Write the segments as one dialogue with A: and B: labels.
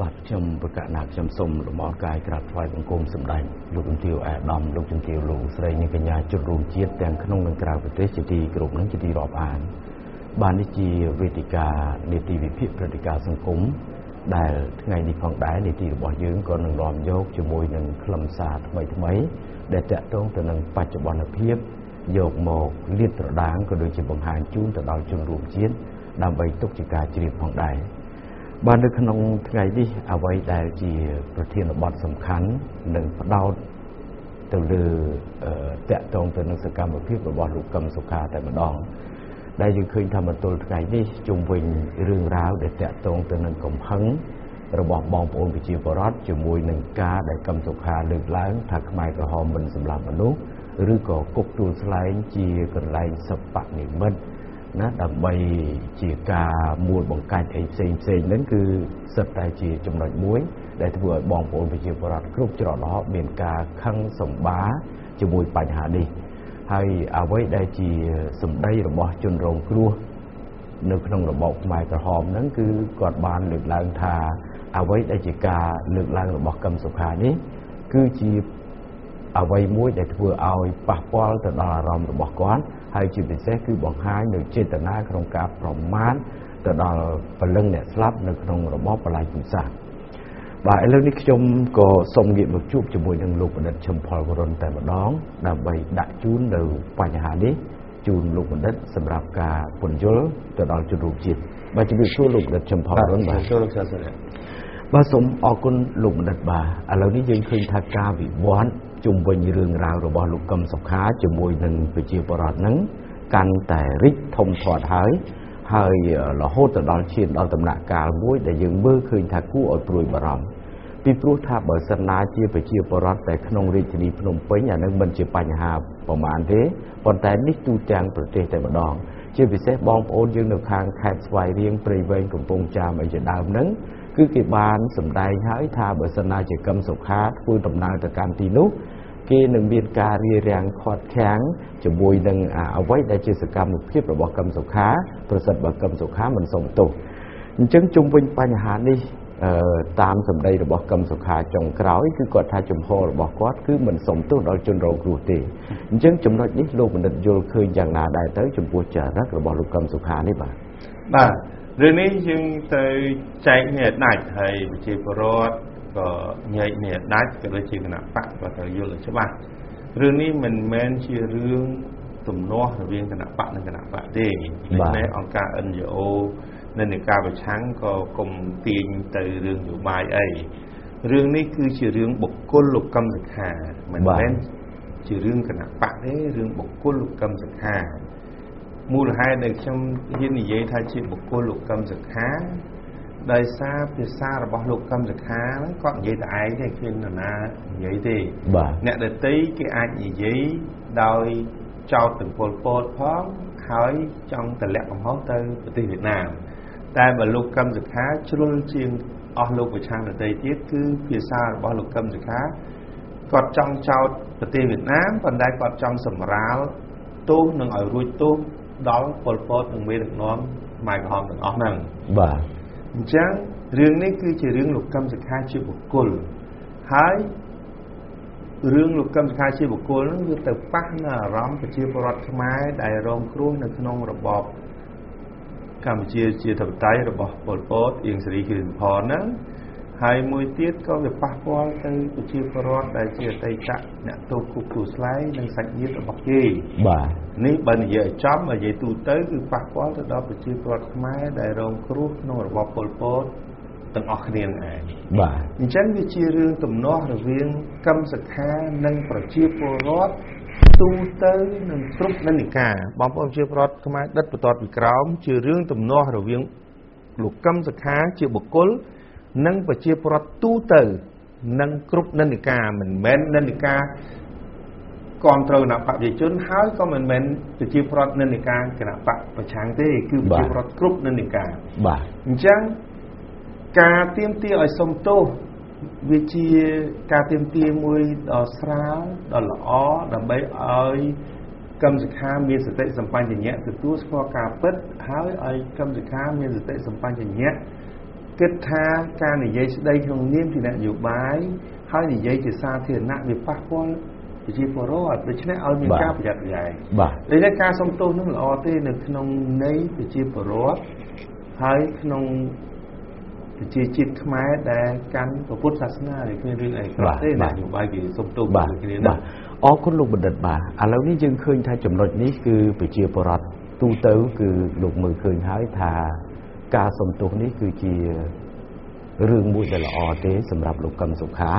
A: បាទខ្ញុំប្រកាសណាខ្ញុំសូមលំអរកាយក្រាបថ្វាយបង្គំសម្ដេចលោកជំទាវអាដាមលោកជំទាវលោកស្រីនិងកញ្ញាជនរួមជាតិទាំងក្នុងនិងក្រៅប្រទេសជាទីគោរពនិងជាទីរាប់អានបាននេះជាវេទិកានីតិវិភាគព្រឹត្តិការណ៍សង្គមដែលថ្ងៃនេះផងដែរនីតិរបស់យើងក៏នឹងនាំយកជាមួយនឹងខ្លឹមសារថ្មីថ្មី ដែលតកតងទៅនឹងបច្ចុប្បន្នភាពយកមកលាតត្រដាងក៏ដូចជាបង្ហាញជូនទៅដល់ជនរួមជាតិដើម្បីទុកជាការជ្រាបផងដែរ បាននៅក្នុងថ្ងៃនេះអ្វីដែលជាប្រធានបទសំខាន់នឹងផ្ដោតទៅលើតកតងទៅនឹងសកម្មភាពរបស់លោកកឹមសុខាតែម្ដង ដែលយើងឃើញថាមទល់ថ្ងៃនេះជុំវិញរឿងរ៉ាវដែលតកតងទៅនឹងកំហឹងរបស់បងប្អូនប្រជាពលរដ្ឋជាមួយនឹងការដែលកឹមសុខាលើកឡើង ថាខ្មែរក្រហមមិនសម្លាប់មនុស្សឬក៏គុកទួលស្លែងជាកន្លែងសពនិមិត្ត ណាដើម្បីជាការមូលបង្កាច់អីផ្សេងផ្សេងហ្នឹងគឺសិតតែជាចំណុចមួយ ដែលធ្វើឲ្យបងប្អូនប្រជាពលរដ្ឋគ្រប់ច្រកល្ហកមានការខឹងសម្បាជាមួយបញ្ហានេះហើយអ្វីដែលជាសម្ដីរបស់ជនរងគ្រោះនៅក្នុងរបបខ្មែរក្រហមហ្នឹងគឺគាត់បានលើកឡើងថាអ្វីដែលជាការលើកឡើងរបស់កឹមសុខានេះគឺជា អ្វីមួយដែលធ្វើឲ្យប៉ះពាល់ទៅដល់អារម្មណ៍របស់គាត់ហើយជាពិសេសគឺបង្ហាញនៅចេតនាក្នុងការប្រមាថទៅដល់ពលឹងអ្នកស្លាប់នៅក្នុងរបបបលាយពូសាសបាទឥឡូវនេះខ្ញុំក៏សូមងាកមកជួបជាមួយនឹងលោកបណ្ឌិតឈឹមផលវរុនតែម្ដងដើម្បីដាក់ជូននៅបញ្ហានេះជូនលោកបណ្ឌិតសម្រាប់ការពន្យល់ទៅដល់ជនរួមជាតិបាទជំរាបសួរលោកបណ្ឌិតឈឹមផលវរុន
B: បាទសួរលោកសាស្ត្រា
A: បាទសូមអរគុណលោកបណ្ឌិតបាទឥឡូវនេះយើងឃើញថាការវិវត្ត ជុំវិញរឿងរ៉ាវរបស់លោកកឹមសុខាជាមួយនឹងប្រជាពលរដ្ឋហ្នឹងកាន់តែរីកធំធាត់ហើយហើយរហូតទៅដល់ឈានដល់ដំណាក់កាលមួយដែលយើងមើលឃើញថាគួរឲ្យព្រួយបារម្ភពីព្រោះថាបើសិនណាជាប្រជាពលរដ្ឋតែក្នុងរាជធានីភ្នំពេញអានឹងមិនជាបញ្ហាប្រមាណទេប៉ុន្តែនេះទូទាំងប្រទេសតែម្ដង ជាពិសេសបងប្អូនយើងនៅខាងខេត្តស្វាយរៀងព្រៃវែងកំពង់ចាមអីជាដើមហ្នឹងគឺគេបានសម្ដែងហើយថាបើសិនណាជាកឹមសុខាធ្វើដំណើរទៅកាន់ទីនោះ គេនឹងមានការរារាំងខាត់ខាំងជាមួយនឹងអ្វីដែលជាសកម្មភាពរបស់កឹមសុខាប្រសិទ្ធបើកឹមសុខាមិនសុំទោសអញ្ចឹងជុំវិញបញ្ហានេះតាមសម្ដីរបស់កឹមសុខាចុងក្រោយគឺគាត់ថាចំហរបស់គាត់គឺមិនសុំទោសដល់ជនរងគ្រោះទេអញ្ចឹងចំណុចនេះលោកបណ្ឌិតយល់ឃើញយ៉ាងណាដែរទៅចំពោះចរិតរបស់លោកកឹមសុខានេះបាទ
B: បាទរឿងនេះយើងទៅចែកនេះដាច់ហើយប្រជាពលរដ្ឋ ក៏ញែកនេះដាច់ក៏ដូចជាគណៈបកក៏ត្រូវយល់ឲ្យច្បាស់រឿងនេះមិនមែនជារឿងទំនាស់រវាងគណៈបកនិងគណៈបកទេដូច្នេះអង្គការ NGO នៅនៃការប្រឆាំងក៏គុំទាញទៅរឿងយោបាយអីរឿងនេះគឺជារឿងបុគ្គលលោកកឹមសុខាមិនមែនជារឿងគណៈបកទេរឿងបុគ្គលលោកកឹមសុខាមូលហេតុដែលខ្ញុំហ៊ាននិយាយថាជាបុគ្គលលោកកឹមសុខា ដោយសារភាសារបស់លោកកឹមសុខាគាត់និយាយតែឯងទេគ្មាននរណានិយាយទេ
A: បាទ
B: អ្នកដតីគេអាចនិយាយដោយចោទទាំងពលពតផងហើយចង់តម្លាក់កំហុសទៅប្រទេសវៀតណាមតែបើលោកកឹមសុខាជ្រុលជាងអស់លោកប្រឆាំងដតីទៀតគឺភាសារបស់លោកកឹមសុខាគាត់ចង់ចោទប្រទេសវៀតណាមប៉ុន្តែគាត់ចង់សម្រាលទោសនឹងឲ្យរួចទោសដល់ពលពតនិងមេដឹកនាំខ្មែរក្រហមទាំងអស់ហ្នឹង
A: បាទ
B: អញ្ចឹងរឿងនេះគឺជារឿងលោកកឹមសុខាជាបុគ្គលហើយរឿងលោកកឹមសុខាជាបុគ្គលនឹងវាទៅប៉ះនៅអារម្មណ៍ប្រជាពលរដ្ឋខ្មែរដែលរងគ្រោះនៅក្នុងរបបកម្ពុជាជាធិបតេយ្យរបស់ប៉ុលពតអៀងសេរីគិរិនផនហ្នឹង ហើយមួយទៀតក៏វាប៉ះពាល់ទៅប្រជាពលរដ្ឋដែលជាអតីតអ្នកទោសគុកទួលស្លែងនិងសាច់ញាតិរបស់គេ
A: បាទ
B: នេះបើនិយាយចំនិយាយទូទៅគឺប៉ះពាល់ទៅដល់ប្រជាពលរដ្ឋខ្មែរដែលរងគ្រោះក្នុងរបបប៉ុលពតទាំងអស់គ្នានឹងឯង
A: បាទ
B: អញ្ចឹងវាជារឿងទំនាស់រវាងកម្មសខានិងប្រជាពលរដ្ឋទូទៅនឹងគ្រប់និន្នាការបងប្អូនជាប្រដ្ឋខ្មែរដិតបន្ទាត់ពីក្រោមជារឿងទំនាស់រវាងលោកកឹមសុខាជាបុគ្គល និងប្រជាពលរដ្ឋទូទៅនិងគ្រប់និន្នាការមិនមែននិន្នាការគ្រប់ត្រូវគណៈបកប្រជាជនហើយក៏មិនមែនប្រជាពលរដ្ឋនិន្នាការគណៈបកប្រឆាំងទេគឺប្រជាពលរដ្ឋគ្រប់និន្នាការ
A: បាទ
B: អញ្ចឹងការទៀមទាឲ្យសុំទោសវាជាការទៀមទាមួយដ៏ស្រាលដ៏ល្អដើម្បីឲ្យកម្មសិក្ខាមានសតិសម្បញ្ញៈទទួលស្គាល់ការពិតហើយឲ្យកម្មសិក្ខាមានសតិសម្បញ្ញៈ គិតថាការនិយាយស្ដីក្នុងនាមជាអ្នកនយោបាយហើយនិយាយជាសាធារណៈវាប៉ះពាល់ប្រជាពលរដ្ឋដូច្នេះឲ្យមានការប្រយ័ត្នប្រយែង
A: បាទ
B: ដូច្នេះការសំទោសនឹងល្អទេនៅក្នុងន័យប្រជាពលរដ្ឋហើយក្នុងប្រជាជាតិខ្មែរដែលកាន់ពុទ្ធសាសនាឬគ្មានរឿងអីក្រៅទេនយោបាយគេសំទោស
A: គ្នាបាទអរគុណលោកបណ្ឌិតបាទឥឡូវនេះយើងឃើញថាចំណុចនេះគឺប្រជាពលរដ្ឋទូទៅគឺលោកមើលឃើញហើយថា ការសំទោសនេះគឺជារឿងមួយដែលល្អទេសម្រាប់លោកកឹមសុខា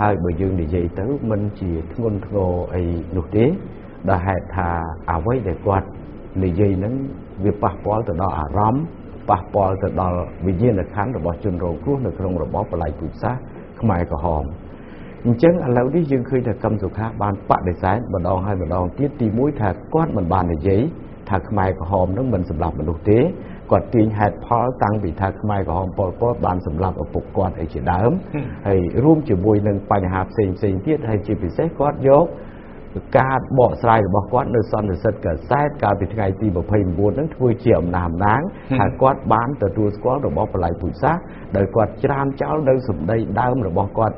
A: ហើយបើយើងនិយាយទៅមិនជាធ្ងន់ធ្ងរអីនោះទេដែលហេតុថាអ្វីដែលគាត់និយាយហ្នឹងវាប៉ះពាល់ទៅដល់អារម្មណ៍ប៉ះពាល់ទៅដល់វិញ្ញាណក្ខន្ធរបស់ជនរងគ្រោះនៅក្នុងរបបបល្ល័ង្កពូជសាសន៍ខ្មែរក្រហមអញ្ចឹងឥឡូវនេះយើងឃើញថាកឹមសុខាបានបដិសេធម្ដងហើយម្ដងទៀតទី1ថាគាត់មិនបាននិយាយថាខ្មែរក្រហមនឹងមិនសម្លាប់មនុស្សទេ គាត់ទាញហេតុផលតាំងពីថាខ្មែរក្រហមប៉ុលពតបានសម្លាប់ឪពុកគាត់អីជាដើមហើយរួមជាមួយនឹងបញ្ហាផ្សេងផ្សេងទៀតហើយជាពិសេសគាត់យកការបកស្រាយរបស់គាត់នៅសន្និសិទកសែតកាលពីថ្ងៃទី29ហ្នឹងធ្វើជាអំណាចអំណាងហើយគាត់បានទទួលស្គាល់របស់បល័យពុជសាសដោយគាត់ច្រានចោលនៅសម្ដីដើមរបស់គាត់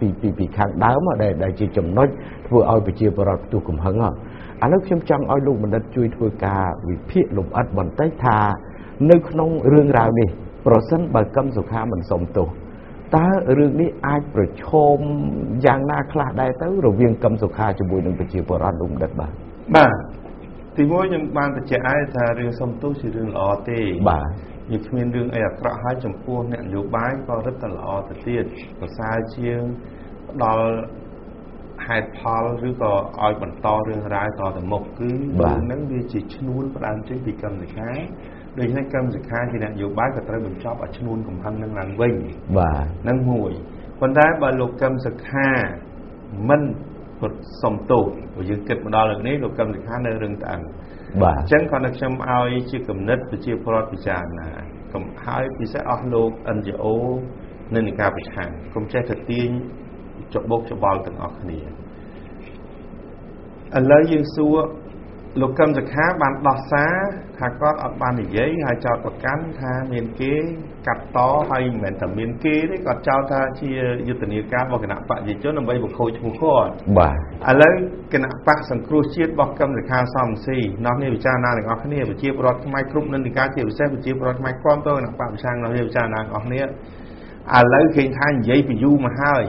A: ពីពីពីខាងដើមដែលដែលជាចំណុចធ្វើឲ្យប្រជាពលរដ្ឋផ្ទុះកំហឹងឥឡូវខ្ញុំចង់ឲ្យលោកបណ្ឌិតជួយធ្វើការវិភាគលម្អិតបន្តិចថា នៅក្នុងរឿងរ៉ាវនេះប្រសិនបើកឹមសុខាមិនសុំទោសតើរឿងនេះអាចប្រឈមយ៉ាងណាខ្លះដែរទៅរវាងកឹមសុខាជាមួយនឹងប្រជាពលរដ្ឋលោកបណ្ឌិតបាទ
B: បាទទីមួយខ្ញុំបានបញ្ជាក់ឲ្យថារឿងសុំទោសជារឿងល្អទេ
A: បាទ
B: វាគ្មានរឿងអីអាក្រក់ហើយចំពោះអ្នកនយោបាយក៏រឹតតែល្អទៅទៀតប្រសើរជាងផ្ដល់ហេតុផលឬក៏ឲ្យបន្តរឿងរ៉ាវតទៅមុខគឺរឿងហ្នឹងវាជាឈ្នួនផ្ដើមចេញពីកម្មសិក្ខា ដូច្នេះកម្មសិក្ខាជាអ្នកនយោបាយក៏ត្រូវបញ្ចប់ឲ្យឈ្នួនកំហឹងនឹងឡើងវិញ
A: បាទ
B: នឹងមួយប៉ុន្តែបើលោកកម្មសិក្ខាមិនពុតសំទោសព្រោះយើងគិតម្ដងលើនេះលោកកម្មសិក្ខានៅរឿងត្អឹង
A: បាទអ
B: ញ្ចឹងគាត់នៅខ្ញុំឲ្យជាគំនិតប្រជាពលរដ្ឋពិចារណាកុំហើយពិសេសអស់លោក NGO នៅនៃការប្រឆាំងកុំចេះតែទាញចបុកច្បល់ទាំងអស់គ្នាឥឡូវយើងសួរ លោកកឹមសខាបានដោះសារថាគាត់អត់បាននិយាយហើយចោទប្រកាន់ថាមានគេកាត់តហើយមិនមែនតែមានគេទេគាត់ចោទថាជាយុទ្ធនាការរបស់គណៈបកប្រជាជនដើម្បីបង្ខូចឈ្មោះគាត់
A: បាទ
B: ឥឡូវគណៈបកសង្គ្រោះជាតិរបស់កឹមសខាសំស៊ីនោះនេះពិចារណាទាំងអស់គ្នាប្រជាពលរដ្ឋខ្មែរគ្រប់និន្នាការជាពិសេសប្រជាពលរដ្ឋខ្មែរគ្រប់តគណៈបកប្រឆាំងនោះនេះពិចារណាទាំងអស់គ្នាឥឡូវឃើញថានិយាយពីយូរមកហើយ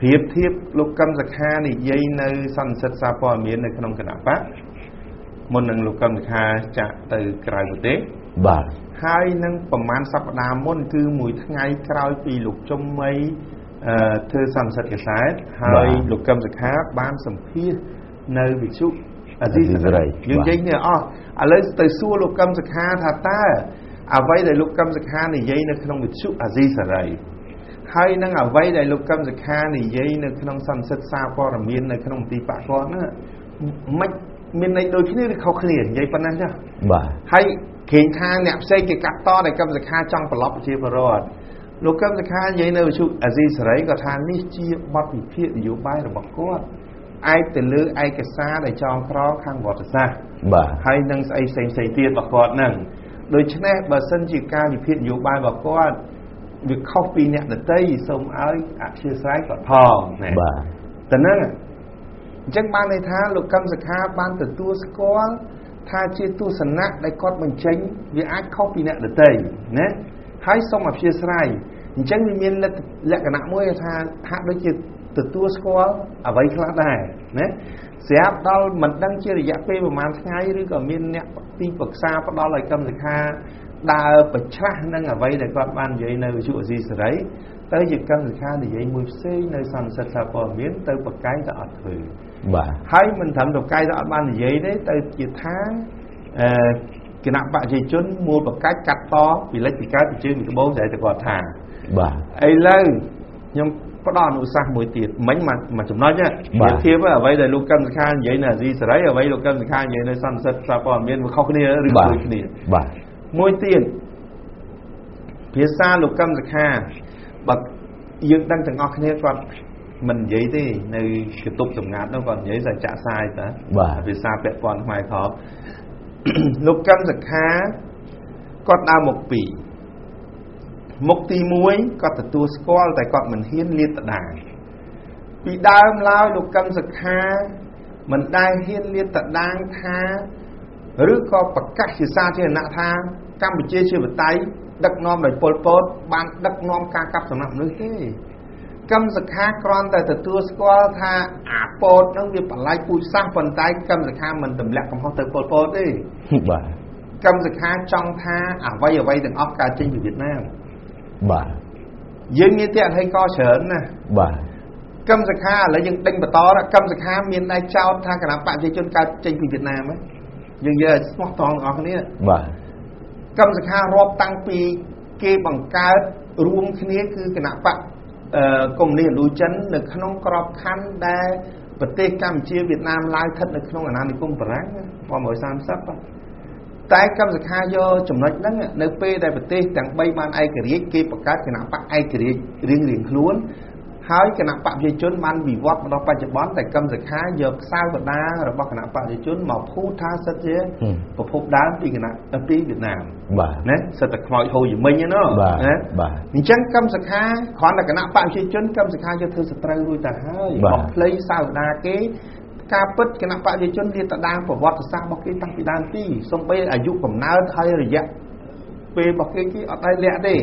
B: ប្រៀបធៀបលោកកឹមសខានិយាយនៅសន្និសិទសារព័ត៌មាននៅក្នុងគណៈបក មុននឹងលោកកឹមសុខាចាក់ទៅក្រៅប្រទេស
A: បាទ
B: ហើយនឹងប្រហែលសប្តាហ៍មុន គឺមួយថ្ងៃក្រោយពីលោកជុំមីអឺធ្វើសន្និសិទកសែតហើយលោកកឹមសុខាបានសម្ភាសនៅវិទ្យុអាស៊ីសេរីយើងនិយាយនេះអស់ឥឡូវទៅសួរលោកកឹមសុខាថាតើអ្វីដែលលោកកឹមសុខានិយាយនៅក្នុងវិទ្យុអាស៊ីសេរីហើយនឹងអ្វីដែលលោកកឹមសុខានិយាយនៅក្នុងសន្និសិទសារព័ត៌មាននៅក្នុងទីបកគាត់ហ្នឹងមិន មានន័យដូចគ្នាឬខុសគ្នានិយាយប៉ុណ្ណាចា
A: បាទ
B: ហើយគេថាអ្នកផ្សេងគេកាត់តដែលកម្មសខាចង់ប្រឡប់ប្រជាពលរដ្ឋលោកកម្មសខានិយាយនៅវិទ្យុអាស៊ីសេរីក៏ថានេះជាបទវិភាគនយោបាយរបស់គាត់ឯកទៅលើឯកសារដែលចងក្រងខាងវត្តសាស្ត្រ
A: បាទ
B: ហើយនឹងស្អីផ្សេងផ្សេងទៀតរបស់គាត់ហ្នឹងដូច្នេះបើសិនជាការវិភាគនយោបាយរបស់គាត់វាខុសពីអ្នកដតីសូមឲ្យអធិស្ឋានគាត់ផង
A: ណាបាទ
B: តែហ្នឹង អញ្ចឹងបានន័យថាលោកកឹមសុខាបានទទួលស្គាល់ថាជាទស្សនៈដែលគាត់បញ្ចេញវាអាចខុសពីអ្នកដទៃណាហើយសូមអព្យាស្រ័យអញ្ចឹងវាមានលក្ខណៈមួយថាហាក់ដូចជាទទួលស្គាល់អ្វីខ្លះដែរណាស្រាប់ដល់មិនដឹងជារយៈពេលប្រហែលថ្ងៃឬក៏មានអ្នកទីប្រឹក្សាផ្ដល់ឲ្យកម្មសិក្ខាដើរប្រឆាស់នឹងអ្វីដែលគាត់បាននិយាយនៅវិទ្យុអេស៊ីសេរី ទៅជាកម្មសិក្ខានិយាយមួយផ្សេងនៅសន្និសីទសារព័ត៌មានទៅប្រកែកទៅអត់ធ្វើ
A: បាទ
B: ហើយមិនត្រឹមតកាយទៅអត់បាននិយាយទេទៅជាថាអឺគណៈបព្វជិជនមូលបកាច់កាត់តពីលិចពីកើតពីជើងពីត្បូងស្អីទៅគាត់ថា
A: បាទ
B: ឥឡូវខ្ញុំផ្ដល់អនុសាសន៍មួយទៀតមិញមកមកចំណុចនេះធៀបអ្វីដែលលោកកឹមសុខានិយាយនៅអាស៊ីសេរីអ្វីលោកកឹមសុខានិយាយនៅសន្និសិទសារព័ត៌មានវាខុសគ្នាឬដូចគ្នា
A: បាទ
B: មួយទៀតភាសាលោកកឹមសុខា បើយើងដឹងទាំងអស់គ្នាគាត់មិននិយាយទេនៅកតុបសម្ងាត់នោះគាត់និយាយតែចាក់សាយតា
A: បាទ
B: ភាសាពាក់ព័ន្ធខ្មែរខោលោកកឹមសខាគាត់ដើរមកពីមុខទី1គាត់ទទួលស្គាល់តែគាត់មិនហ៊ានលាតត្រដាងពីដើមឡើយលោកកឹមសុខាមិនដែលហ៊ានលាតត្រដាងថាឬក៏ប្រកាសជាសាធារណៈថាកម្ពុជាជាបតៃ ដឹកនាំដោយប៉ុលពតបានដឹកនាំការកាប់សំណាក់មនុស្សទេកឹមសខាគ្រាន់តែទទួលស្គាល់ថាអាពតនឹងវាបលាយពូជសាសប៉ុន្តែកឹមសខាមិនទម្លាក់កំហុសទៅប៉ុលពតទេ
A: បាទ
B: កឹមសខាចង់ថាអ្វីអ្វីទាំងអស់កើតចេញពីវៀតណាម
A: បាទ
B: យើងមានតែអធិកច្រើនណា
A: បាទ
B: កឹមសខាឥឡូវយើងដេញបន្តកឹមសខាមានតែចោតថាគណៈបព្វជិជនកើតចេញពីវៀតណាមយើងយកស្មោះត្រង់ទាំងអស់គ្នា
A: បាទ
B: កម្មសខារាប់តាំងពីគេបង្កើតរួមគ្នាគឺគណៈបកកុម្មុយនីសឥណ្ឌូចិននៅក្នុងក្របខ័ណ្ឌដែលប្រទេសកម្ពុជាវៀតណាមឡាវស្ថិតនៅក្នុងអាណានិគមបារាំង1930តែកម្មសខាយកចំណុចហ្នឹងនៅពេលដែលប្រទេសទាំង3បានឯករាជ្យគេបង្កើតគណៈបកឯករាជ្យរៀងរៀងខ្លួន ហើយគណៈបព្វជិជនបានវិវត្តមកដល់បច្ចុប្បន្នតែកឹមសុខាយកខ្សែវតារបស់គណៈបព្វជិជនមកភូថាសិតជាប្រភពដើមពីគណៈពីវៀតណាម
A: បាទ
B: ណាសិតតែខ្មោចហូរយមិញណាណា
A: បាទ
B: អញ្ចឹងកឹមសុខាគ្រាន់តែគណៈបព្វជិជនកឹមសុខាយកធ្វើសត្រូវរួចទៅហើយបោះផ្លៃសៅតាគេការពិតគណៈបព្វជិជនលាតត្រដាងប្រវត្តិសាស្ត្ររបស់គេតាំងពីដើមទីសំបីអាយុកំណើតហើយរយៈពេលរបស់គេគេអត់ដែរលាក់ទេឥ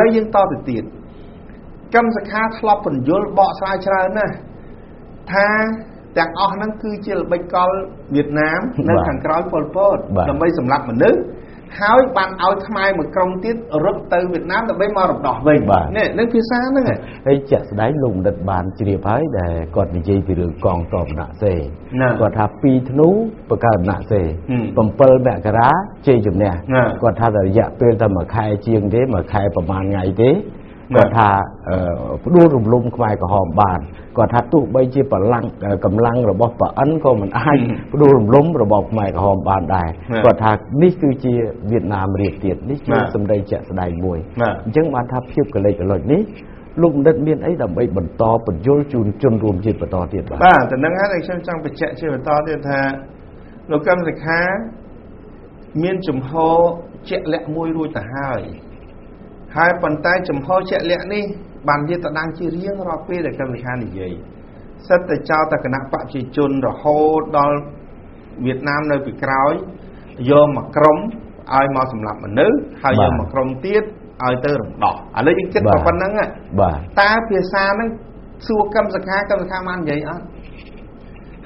B: ឡូវយើងតទៅទៀត កម្មសខាធ្លាប់ពន្យល់បកស្រាយច្រើនណាស់ថាទាំងអស់ហ្នឹងគឺជាល្បិចកលវៀតណាមនៅខាងក្រោយប៉ុលពតដើម្បីសម្លាប់មនុស្សហើយបានឲ្យខ្មែរមួយក្រុមទៀតរត់ទៅវៀតណាមដើម្បីមករំដោះវិញនេះនឹងភាសាហ្នឹង
A: ហើយជាក់ស្ដែងលោកបណ្ឌិតបានជ្រាបហើយដែលគាត់និយាយពីរឿងកងតបណៈសេគាត់ថា2ធ្នូបង្កើតណៈសេ7មករាជ័យជំនះគាត់ថារយៈពេលតែមួយខែជាងទេមួយខែប្រហែលថ្ងៃទេ គាត់ថាផ្ដួលរំលំខ្មែរក្រហមបានគាត់ថាទោះបីជាបលាំងកម្លាំងរបស់ប្រអិនក៏មិនអាចផ្ដួលរំលំរបបខ្មែរក្រហមបានដែរគាត់ថានេះគឺជាវៀតណាមរៀបទៀតនេះជាសម្ដីជាក់ស្ដែងមួយអញ្ចឹងបានថាភាពកលេចកលុចនេះលោកបណ្ឌិតមានអីដើម្បីបន្តបញ្យលជូនជនរួមជាតិបន្តទៀត
B: បាទបាទតែនឹងហើយខ្ញុំចង់បញ្ជាក់ជាបន្តទៀតថាលោកកឹមសុខាមានចំហជាក់លាក់មួយរួចទៅហើយ ហើយប៉ុន្តែចំហជាក់លាក់នេះបាននិយាយតដាងជារៀងរាល់ពេលដែលកម្មវិធីនិយាយសិតតែចោលតែគណៈបព្វជិជនរហូតដល់វៀតណាមនៅពីក្រោយយកមកក្រុមឲ្យមកសម្លាប់មនុស្សហើយយកមកក្រុមទៀតឲ្យទៅរំដោះឥឡូវយើងគិតប៉ុណ្្នឹង
A: បាទ
B: តើភាសាហ្នឹងសួរកម្មសខាកម្មសខាបាននិយាយអត់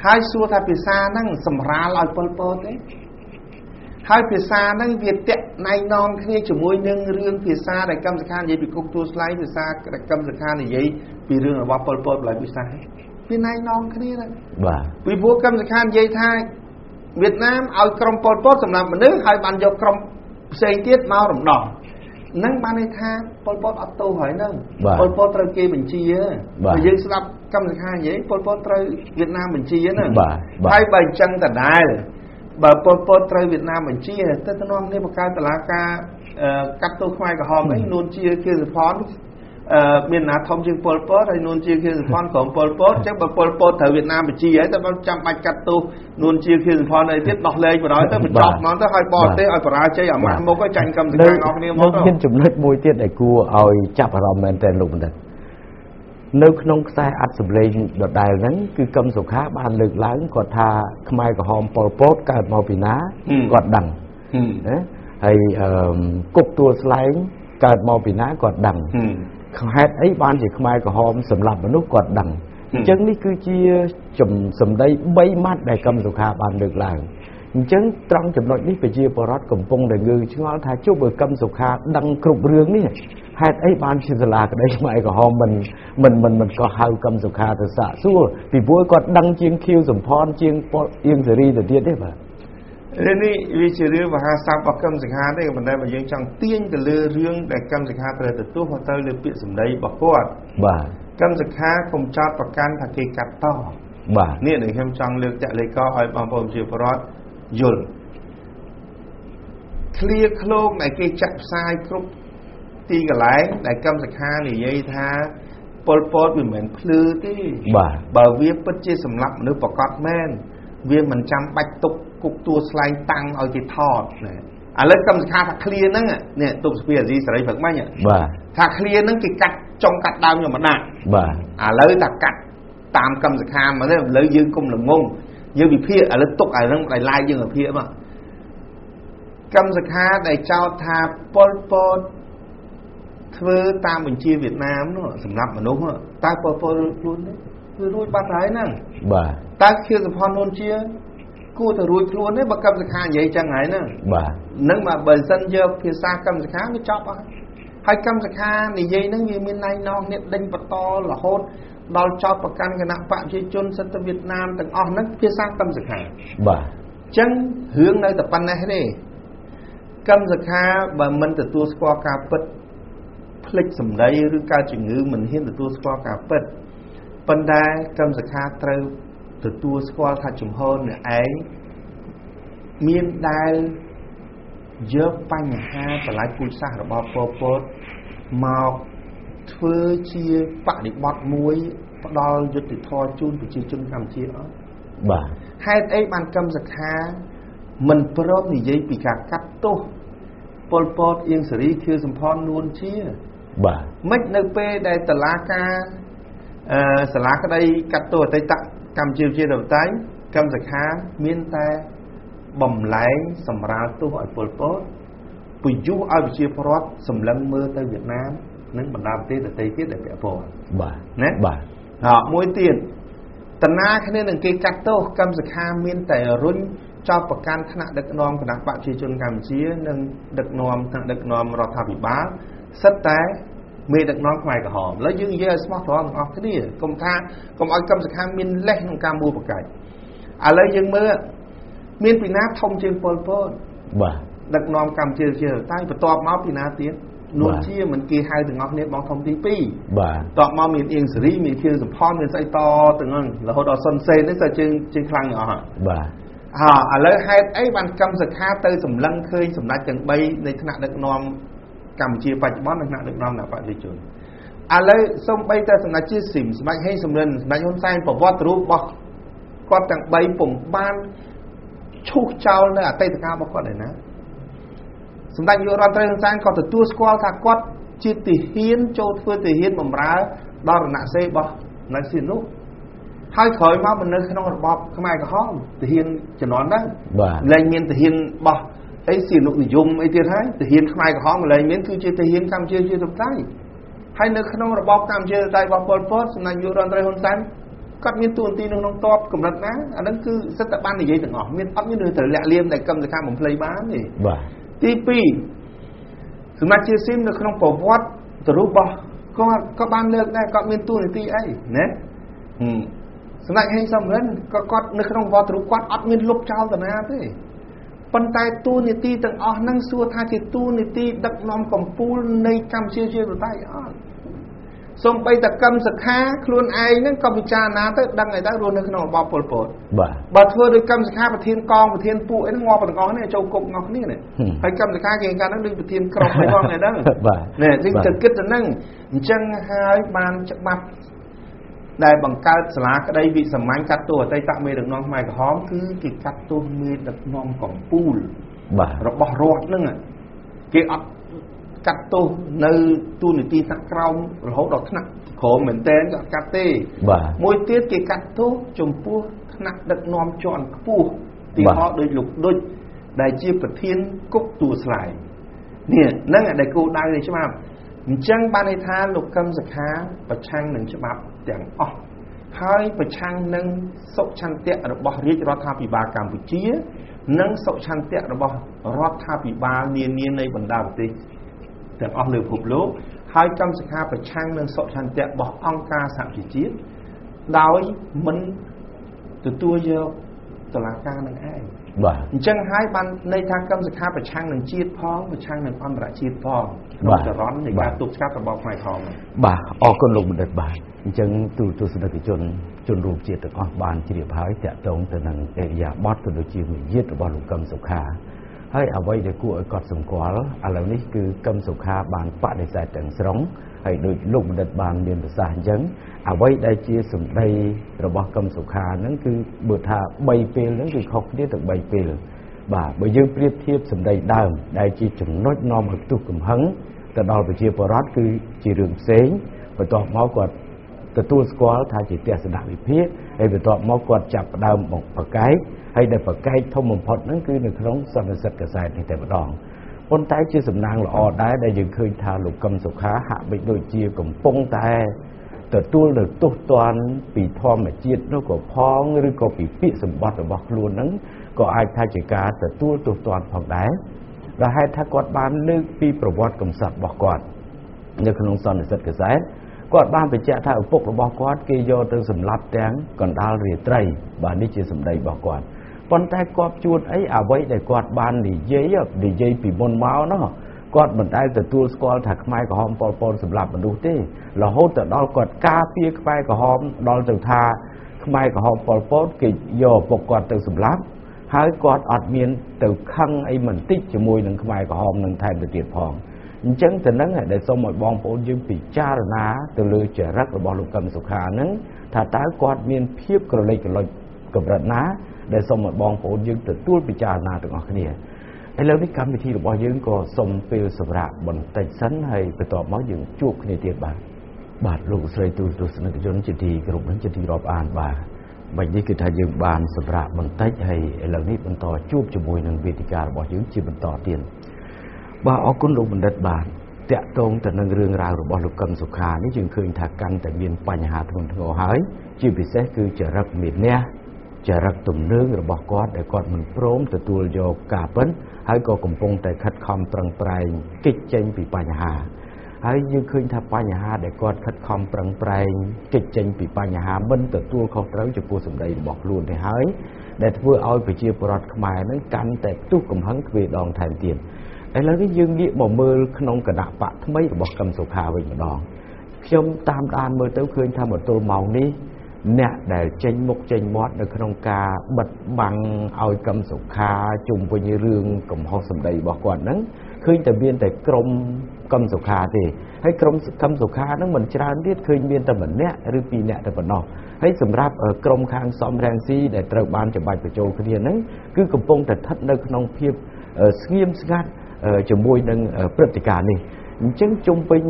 B: ហើយសួរថាភាសាហ្នឹងសម្រាលឲ្យពលពតទេ ហើយភាសាហ្នឹងវាតាក់ណៃណងគ្នាជាមួយនឹងរឿងភាសាដែលកម្មសខានិយាយពីគុកទួលស្លៃភាសាដែលកម្មសខានិយាយពីរឿងរបស់ប៉ុលពតបល័យពិសាវាណៃណងគ្នាហ្នឹង
A: បាទ
B: ពីព្រោះកម្មសខានិយាយថាវៀតណាមឲ្យក្រុមប៉ុលពតសម្រាប់មនុស្សហើយបានយកក្រុមផ្សេងទៀតមករំដោះនឹងបានន័យថាប៉ុលពតអត់ទោសហើយហ្នឹងប៉ុលពតត្រូវគេបញ្ជា
A: បើ
B: យើងស្ដាប់កម្មសខានិយាយប៉ុលពតត្រូវវៀតណាមបញ្ជាណា
A: បាទ
B: ហើយបើអញ្ចឹងដដែល បើពលពតត្រូវវៀតណាមបញ្ជាទៅទៅនាំគ្នាបង្កើតតឡាការកាត់ទោសខ្មែរក្រហមអីនួនជាគៀសផនអឺមានណាធំជាងពលពតហើយនួនជាគៀសផនក្រុមពលពតអញ្ចឹងបើពលពតត្រូវវៀតណាមបញ្ជាហើយតែបើចាំបាច់កាត់ទោសនួនជាគៀសផនអីទៀតដោះលែងបណ្ដោយទៅបញ្ចប់ហ្មងទៅឲ្យបរទេសឲ្យបរាជ័យអាម៉ាស់មុខឲ្យចាញ់កម្មសខាអស់គ្នាមក
A: ទៅមានចំណុចមួយទៀតដែលគួរឲ្យចាប់អារម្មណ៍មែនទែនលោកបណ្ឌិត នៅក្នុងខ្សែអត្ថសម្លេងដដែលហ្នឹងគឺកឹមសុខាបានលើកឡើងគាត់ថាខ្មែរក្រហមប៉ុលពតកើតមកពីណាគាត់ដឹងណាហើយគុកទួលស្លែងកើតមកពីណាគាត់ដឹងហេតុអីបានជាខ្មែរក្រហមសម្លាប់មនុស្សគាត់ដឹងអញ្ចឹងនេះគឺជាសម្ដី3ម៉ាត់ដែលកឹមសុខាបានលើកឡើង អញ្ចឹងត្រង់ចំណុចនេះប្រជាពលរដ្ឋកំពុងតែងើឆ្ងល់ថាជុំបើកឹមសុខាដឹងគ្រប់រឿងនេះហេតុអីបានជាសាលាក្តីខ្មែរក្រហមមិនមិនមិនមិនក៏ហៅកឹមសុខាទៅសាកសួរពីព្រោះគាត់ដឹងជាងខៀវសំផនជាងពលអៀងសេរីទៅទៀតទេបាទ
B: រឿងនេះវាជារឿងមហាសាស្ត្ររបស់កឹមសុខាទេប៉ុន្តែបើយើងចង់ទាញទៅលើរឿងដែលកឹមសុខាត្រូវទទួលមកទៅលើពាក្យសម្ដីរបស់គាត់
A: បាទ
B: កឹមសុខាកុំចោតប្រកាន់ថាគេកាត់ត
A: បាទ
B: នេះដែលខ្ញុំចង់លើកចាក់លេខកឲ្យបងប្អូនជាពលរដ្ឋ យល់ឃ្លាឃ្លោកដែលគេចាក់ផ្សាយគ្រប់ទីកន្លែងដែលកម្មសខានិយាយថាពលពតវាមិនមែនភ្លឺទេ
A: បាទ
B: បើវាពិតជាសម្លាប់មនុស្សប្រកបមែនវាមិនចាំបាច់ទុកគុកទួលស្លែងតាំងឲ្យគេថតណាឥឡូវកម្មសខាថា clear ហ្នឹងនេះទុកសភាអាស៊ីសេរីព្រឹកមិញ
A: បាទ
B: ថា clear ហ្នឹងគេកាត់ចុងកាត់ដើមយកមកដាក់
A: បាទ
B: ឥឡូវថាកាត់តាមកម្មសខាមកទៅឥឡូវយើងគុំល្ងង យើងវិភាគឥឡូវទុកឲ្យហ្នឹងដោយឡែកយើងវិភាគមកកម្មសខាដែលចោទថាប៉ុលពតធ្វើតាមបញ្ជាវៀតណាមនោះសម្រាប់មនុស្សនោះតើប៉ុលពតរួចខ្លួនទេគឺរួចបាត់ហើយហ្នឹង
A: បាទ
B: តើខៀវសំផននួនជាគួរទៅរួចខ្លួនទេបើកម្មសខានិយាយចឹងហើយហ្នឹង
A: បាទ
B: នឹងមកបើសិនយកភាសាកម្មសខាវាចប់ហើយហើយកម្មសខានិយាយហ្នឹងវាមានណៃណោនេះដេញបន្តរហូត ដល់ចោតប្រកាន់គណៈបកប្រជាជនសិទ្ធិវៀតណាមទាំងអស់ហ្នឹងភាសាកម្មសខា
A: បាទ
B: ចឹងរឿងនៅតែប៉ុណ្ណេះទេកម្មសខាបើមិនទទួលស្គាល់ការពិតផ្លិចសម្ដីឬកើតជំងឺមិនហ៊ានទទួលស្គាល់ការពិតប៉ុន្តែកម្មសខាត្រូវទទួលស្គាល់ថាជំហរអ្នកឯងមានដែលយកបញ្ហាបលាយពូជសាសន៍របស់ប៉ុលពតមក ធ្វើជាបដិបត្តិមួយផ្ដល់យុត្តិធម៌ជូនប្រជាជនកម្ពុជាអត់
A: បាទ
B: ហេតុអីបានកម្មសខាមិនព្រមនិយាយពីការកាត់ទោសប៉ុលពតអៀងសេរីខៀវសំផននួនជា
A: បាទ
B: មិននៅពេលដែលតឡាការអឺសាលាក្តីកាត់ទោសអតីតកម្ពុជាជាធិបតេយ្យកម្មសខាមានតែបំលែងសម្រាលទោសឲ្យប៉ុលពតពយុះឲ្យប្រជាពលរដ្ឋសម្លឹងមើលទៅវៀតណាម និងបណ្ដាប្រទេសដទៃទៀតដែលពាក់ព័ន្ធ
A: បាទ
B: ណា
A: បាទ
B: អមួយទៀតតណាគ្នានឹងគេកាត់ទោសកម្មសខាមានតែរុញចោតប្រកាន់ថ្នាក់ដឹកនាំគណៈបកប្រជាជនកម្ពុជានិងដឹកនាំថ្នាក់ដឹកនាំរដ្ឋាភិបាលសិតតែមេដឹកនាំខ្មែរក្រហមឥឡូវយើងនិយាយឲ្យស្មោះត្រង់ទាំងអស់គ្នាកុំថាកុំឲ្យកម្មសខាមានលេសក្នុងការមួប្រកាច់ឥឡូវយើងមើលមានពីណាធំជាងប៉ុលពត
A: បាទ
B: ដឹកនាំកម្ពុជាជាតែបន្ទាប់មកពីណាទៀត នួនជាមិនគេហៅទាំងអស់គ្នាបងធំទី2
A: បាទ
B: តបមកមានអៀងសេរីមានខៀវសំផនមានស្អីតទាំងហ្នឹងរហូតដល់សុនសេននេះទៅជើងជើងខ្លាំងអស់ហើយ
A: បាទ
B: ហ่าឥឡូវហេតុអីបានកម្មសខាទៅសម្លឹងឃើញសម្ដេចទាំង3នៃថ្នាក់ដឹកនាំកម្ពុជាបច្ចុប្បន្ននិងថ្នាក់ដឹកនាំអ្នកប្រជាជនឥឡូវសូម្បីតែសម្ដេចជាស៊ីមសម្ដេចហេងសំរិនសម្ដេចហ៊ុនសែនប្រវត្តិរូបរបស់គាត់ទាំង3ពុំបានឈូសចោលនៅអតីតកាលរបស់គាត់ឯណា សម្ដេចយុរដ្ឋត្រីហ៊ុនសែនក៏ទទួលស្គាល់ថាគាត់ជាទាហានចូលធ្វើទាហានបម្រើដល់រណសេរីរបស់នៅស៊ីនោះហើយក្រោយមកមិននៅក្នុងរបបខ្មែរក្រហមទាហានជំនាន់ហ្នឹង
A: បាទ
B: លែងមានទាហានបោះអីសៀនុនិយមអីទៀតហើយទាហានខ្មែរក្រហមលែងមានគឺជាទាហានកម្ពុជាជាសព្វថ្ងៃហើយនៅក្នុងរបបកម្ពុជាដៃរបស់ប៉ុលពតសំណាញ់យុរដ្ឋមន្ត្រីហ៊ុនសែនគាត់មានទួនាទីនៅក្នុងតបកម្រិតណាអាហ្នឹងគឺសិតតែបាននិយាយទាំងអស់មានអត់មានរឿងត្រូវលាក់លៀមដែលកម្មសកម្មបំភ្លៃបានទេ
A: បាទ
B: ទី2សម្ដេចជាស៊ីមនៅក្នុងប្រវត្តិទៅរូបរបស់គាត់ក៏បានលើកដែរគាត់មានទួនាទីអីណាហឹមសម្ដេចហេងសំរិនក៏គាត់នៅក្នុងវត្តរូបគាត់អត់មានលុបចោលតាណាទេប៉ុន្តែទួនាទីទាំងអស់ហ្នឹងសួរថាជាទួនាទីដឹកនាំកម្ពុជានៃកម្ពុជាជាប្រទេសអត់ សំបីតកម្មសខាខ្លួនឯងហ្នឹងក៏ពិចារណាទៅដឹងឲ្យទៅរស់នៅក្នុងរបបប៉ុលពត
A: បាទ
B: បើធ្វើដោយកម្មសខាប្រធានកងប្រធានពួកអីហ្នឹងងាប់ទាំងអស់នេះចូលគុកទាំងអស់គ្នានេះ
A: ហឹម
B: ហើយកម្មសខាគេកាលហ្នឹងដូចប្រធានក្រុមហ្នឹងឯហ្នឹង
A: បាទ
B: នេះទី
A: បាទ
B: ទៅគិតទៅហ្នឹងអញ្ចឹងហើយបានច្បាប់ដែលបង្កើតសាលាក្តីវិសាមញ្ញកាត់ទោសអតីតមេដឹកនាំខ្មែរក្រហមគឺគេកាត់ទោសមេដឹកនាំកម្ពុជា
A: បាទ
B: របស់រដ្ឋហ្នឹងគេអត់ កាត់ទោសនៅទូនីតិថ្នាក់ក្រោមរហូតដល់ថ្នាក់ក្រោមមែនតើគេអត់កាត់ទេ
A: បាទ
B: មួយទៀតគេកាត់ទោសចំពោះថ្នាក់ដឹកនាំជាន់ខ្ពស់ទី
A: បាទ
B: ហោដូចលោកដូចដែលជាប្រធានគុកទួលស្លែងនេះហ្នឹងអាដែលគោលដៅនៃច្បាប់អញ្ចឹងបានន័យថាលោកកឹមសុខាប្រឆាំងនឹងច្បាប់ទាំងអស់ហើយប្រឆាំងនឹងសុខឆន្ទៈរបស់រាជរដ្ឋាភិបាលកម្ពុជា និងសុខឆន្ទៈរបស់រដ្ឋាភិបាលនានានៃបណ្ដាប្រទេស ទាំងអស់លើពិភពលោកហើយកម្មសខាប្រឆាំងនឹងសុខឆន្ទៈរបស់អង្គការសហប្រជាជាតិដោយមិនទទួលយកតឡាការនឹងឯង
A: បាទ
B: អញ្ចឹងហើយបានន័យថាកម្មសខាប្រឆាំងនឹងជាតិផងប្រឆាំងនឹងអន្តរជាតិផងក្នុង
A: បាទ
B: ចរន្តនៃ
A: បា
B: ការ
A: ទ
B: ទប់ស្កាត់របបខ្មែរក្រហមហ្នឹង
A: បាទអរគុណលោកបណ្ឌិតបាទអញ្ចឹងទូទស្សនិកជនជនរួមជាតិទាំងអស់បានជ្រាបហើយតាក់ទងទៅនឹងអេរិយាបថក៏ដូចជាមារយាទរបស់លោកកឹមសុខា ហើយអ្វីដែលគួរឲ្យកត់សម្គាល់ឥឡូវនេះគឺកឹមសុខាបានបដិសេធទាំងស្រុងហើយដោយលោកបណ្ឌិតបានមានប្រសាសន៍អញ្ចឹងអ្វីដែលជាសម្ដីរបស់កឹមសុខាហ្នឹងគឺបើថា3ពេលហ្នឹងគឺខុសគ្នាទៅ3ពេលបាទបើយើងប្រៀបធៀបសម្ដីដើម ដែលជាចំណុចនាំឲ្យផ្ទុះកំហឹងទៅដល់ប្រជាពលរដ្ឋគឺជារឿងផ្សេងបន្ទាប់មកគាត់ ទទួលស្គាល់ថាជាទស្សនវិភាគហើយបន្ទាប់មកគាត់ចាប់ផ្ដើមមកប្រកែកហើយដែលប្រកែកធំបំផុតហ្នឹងគឺនៅក្នុងសន្និសិទកសែតនេះតែម្ដងប៉ុន្តែជាសំណាងល្អដែរដែលយើងឃើញថាលោកកឹមសុខាហាក់បីដូចជាកំពុងតែទទួលនៅទោសទណ្ឌពីធម្មជាតិនោះក៏ផងឬក៏ពីពាក្យសម្បត្តិរបស់ខ្លួនហ្នឹងក៏អាចថាជាការទទួលទោសទណ្ឌផងដែរដែលហេតុថាគាត់បានលើកពីប្រវត្តិកំសត់របស់គាត់នៅក្នុងសន្និសិទកសែត គាត់បានបញ្ជាក់ថាឪពុករបស់គាត់គេយកទៅសម្លាប់ទាំងកណ្ដាលរាត្រីបាទនេះជាសម្ដីរបស់គាត់ប៉ុន្តែគាត់ជួនអីអ្វីដែលគាត់បាននិយាយនិយាយពីមុនមកនោះគាត់មិនដែលទទួលស្គាល់ថាខ្មែរក្រហមប៉ុលពតសម្លាប់មនុស្សទេរហូតទៅដល់គាត់ការពារខ្មែរក្រហមដល់ទៅថាខ្មែរក្រហមប៉ុលពតគេយកពុកគាត់ទៅសម្លាប់ហើយគាត់អត់មានទៅខឹងអីមិនតិចជាមួយនឹងខ្មែរក្រហមនឹងថែមទៅទៀតផង អញ្ចឹងទៅនឹងដែលសូមឲ្យបងប្អូនយើងពិចារណាទៅលើចរិតរបស់លោកកឹមសុខាហ្នឹងថាតើគាត់មានភាពក្រឡេកក្រឡុចកម្រិតណាដែលសូមឲ្យបងប្អូនយើងទទួលពិចារណាទាំងអស់គ្នាឥឡូវនេះកម្មវិធីរបស់យើងក៏សូមពេលសម្រាប់បន្តិចសិនហើយបន្ទាប់មកយើងជួបគ្នាទៀតបាទបាទលោកស្រីទូទស្សនិកជនជាទីគ្រប់នឹងជាទីរាប់អានបាទបាច់នេះគឺថាយើងបានសម្រាប់បន្តិចហើយឥឡូវនេះបន្តជួបជាមួយនឹងវេទិការបស់យើងជាបន្តទៀត បាទអរគុណលោកបណ្ឌិតបាទតកតងទៅនឹងរឿងរ៉ាវរបស់លោកកឹមសុខានេះយើងឃើញថាកាន់តែមានបញ្ហាធ្ងន់ធ្ងរហើយ ជាពិសេសគឺចរិតមានះចរិតទំនើងរបស់គាត់ដែលគាត់មិនព្រមទទួលយកការពិនហើយក៏កំពុងតែខិតខំប្រឹងប្រែងគេចចេញពីបញ្ហាហើយយើងឃើញថាបញ្ហាដែលគាត់ខិតខំប្រឹងប្រែងគេចចេញពីបញ្ហាមិនទទួលខុសត្រូវចំពោះសម្ដីរបស់ខ្លួននេះហើយដែលធ្វើឲ្យប្រជាពលរដ្ឋខ្មែរនឹងកាន់តែផ្ទុះកំហឹងទ្វេដងថែមទៀត ឥឡូវនេះយើងងាកមកមើលក្នុងគណៈបកថ្មីរបស់កឹមសុខាវិញម្ដងខ្ញុំតាមដានមើលទៅឃើញថាមកទល់ម៉ោងនេះអ្នកដែលចេញមុខចេញមាត់នៅក្នុងការបិទបាំងឲ្យកឹមសុខាជុំវិញរឿងកំហុសសម្ដីរបស់គាត់ហ្នឹងឃើញតែមានតែក្រុមកឹមសុខាទេហើយក្រុមកឹមសុខាហ្នឹងមិនច្រើនទៀតឃើញមានតែម្នាក់ឬពីរនាក់តែប៉ុណ្ណោះហើយសម្រាប់ក្រុមខាងសំរាំងស៊ីដែលត្រូវបានច្បាច់បញ្ចូលគ្នាហ្នឹងគឺកំពុងតែស្ថិតនៅក្នុងភាពស្ងៀមស្ងាត់ ជាមួយនឹងព្រឹត្តិការណ៍នេះអញ្ចឹងជុំវិញ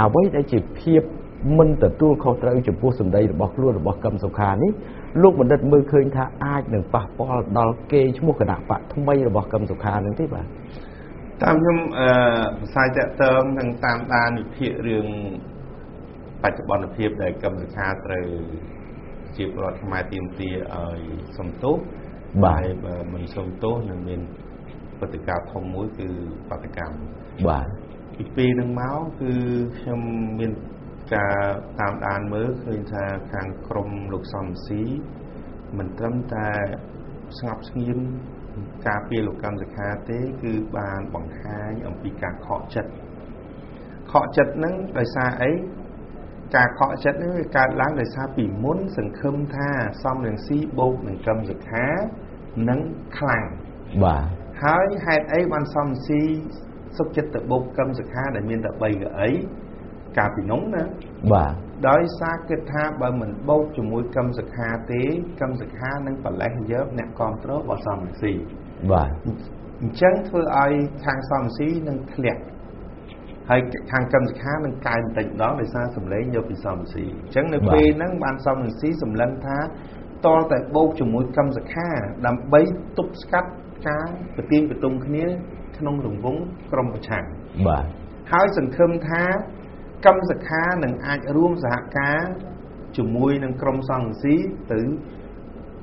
A: អ្វីដែលជាភាពមិនទទួលខុសត្រូវចំពោះសម្ដីរបស់ខ្លួនរបស់កឹមសុខានេះលោកបណ្ឌិតមើលឃើញថាអាចនឹងប៉ះពាល់ដល់គេឈ្មោះគណៈបកថ្មីរបស់កឹមសុខានឹងទេបាទ
B: តាមខ្ញុំអឺផ្សាយតកតងនឹងតាមដានវិភាគរឿងបច្ចុប្បន្នភាពដែលកឹមសុខាត្រូវជាប្រវត្តិខ្មែរទៀមទាឲ្យសំទោស
A: បាទ
B: បើមិនសំទោសនឹងមាន ព្រឹត្តិការណ៍ធំមួយគឺបាតកម្ម
A: បាទ
B: ពីពេលនឹងមកគឺខ្ញុំមានការតាមដានមើលឃើញថាខាងក្រមលោកសំស៊ីមិនត្រឹមតែស្ងប់ស្ងៀមការពារលោកកម្មសខាទេ គឺបានបង្ហាញអំពីការខកចិត្តខកចិត្តហ្នឹងដោយសារអីការខកចិត្តនេះវាកើតឡើងដោយសារពីមុន សង្ឃឹមថាសំរងស៊ីបូកនឹងកម្មសខានឹងខ្លាំង
A: បាទ
B: ហើយហេតុអីបានសំស៊ីសុខចិត្តទៅបូកកម្មសខាដែលមានតែ3កៅអីកាលពីនោះណា
A: បាទ
B: ដោយសារគិតថាបើមិនបោកជាមួយកឹមសខាទេកឹមសខានឹងប្រលេះយកអ្នកគ្រប់គ្រងរបស់សំរងស៊ី
A: បាទ
B: អញ្ចឹងធ្វើឲ្យខាងសំរងស៊ីនឹងធ្លាក់ហើយខាងកឹមសខានឹងកើនបន្តិចម្ដងដោយសារសម្លេងយកពីសំរងស៊ីអញ្ចឹងនៅពេលហ្នឹងបានសំរងស៊ីសម្លឹងថាតលតែបោកជាមួយកឹមសខាដើម្បីទប់ស្កាត់ ការប្រទៀងប្រទុំគ្នា ក្នុងរង្វង់ក្រុមប្រឆាំង
A: បាទ
B: ហើយសង្ឃឹមថាកម្មសខានឹងអាចរួមសហការជាមួយនឹងក្រមសង្ឃស៊ីទៅ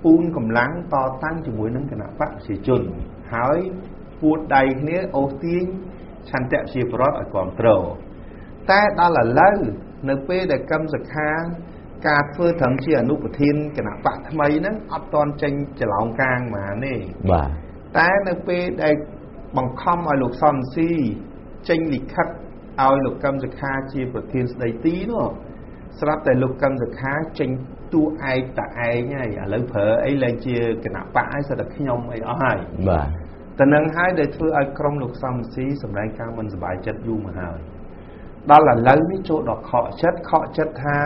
B: ពូនកម្លាំងតតាំងជាមួយនឹងគណៈបកប្រជាជន ហើយពួតដៃគ្នាអូសទាញឆន្ទៈជាប្រវត្តិឲ្យគ្រប់គ្រងតែដល់ឥឡូវនៅពេលដែលកម្មសខាការធ្វើត្រឹមជាអនុប្រធានគណៈបកថ្មីហ្នឹងអត់តន់ចេញចលោងកាងមកទេ
A: បាទ
B: តែនៅពេលដែលបង្ខំឲ្យលោកសំស៊ីចេញលិខិតឲ្យលោកកឹមសុខាជាប្រធានស្ដីទីនោះស្រាប់តែលោកកឹមសុខាចេញតួឯកតឯងហើយឥឡូវប្រើអីលែងជាគណៈបកហើយសិតតែខ្ញុំអីអស់ហើយ
A: បាទ
B: តែនឹងហើយដែលធ្វើឲ្យក្រុមលោកសំស៊ីសម្ដែងការមិនសប្បាយចិត្តយូរមកហើយដល់ឥឡូវនេះចូលដល់ខកចិត្តខកចិត្តថា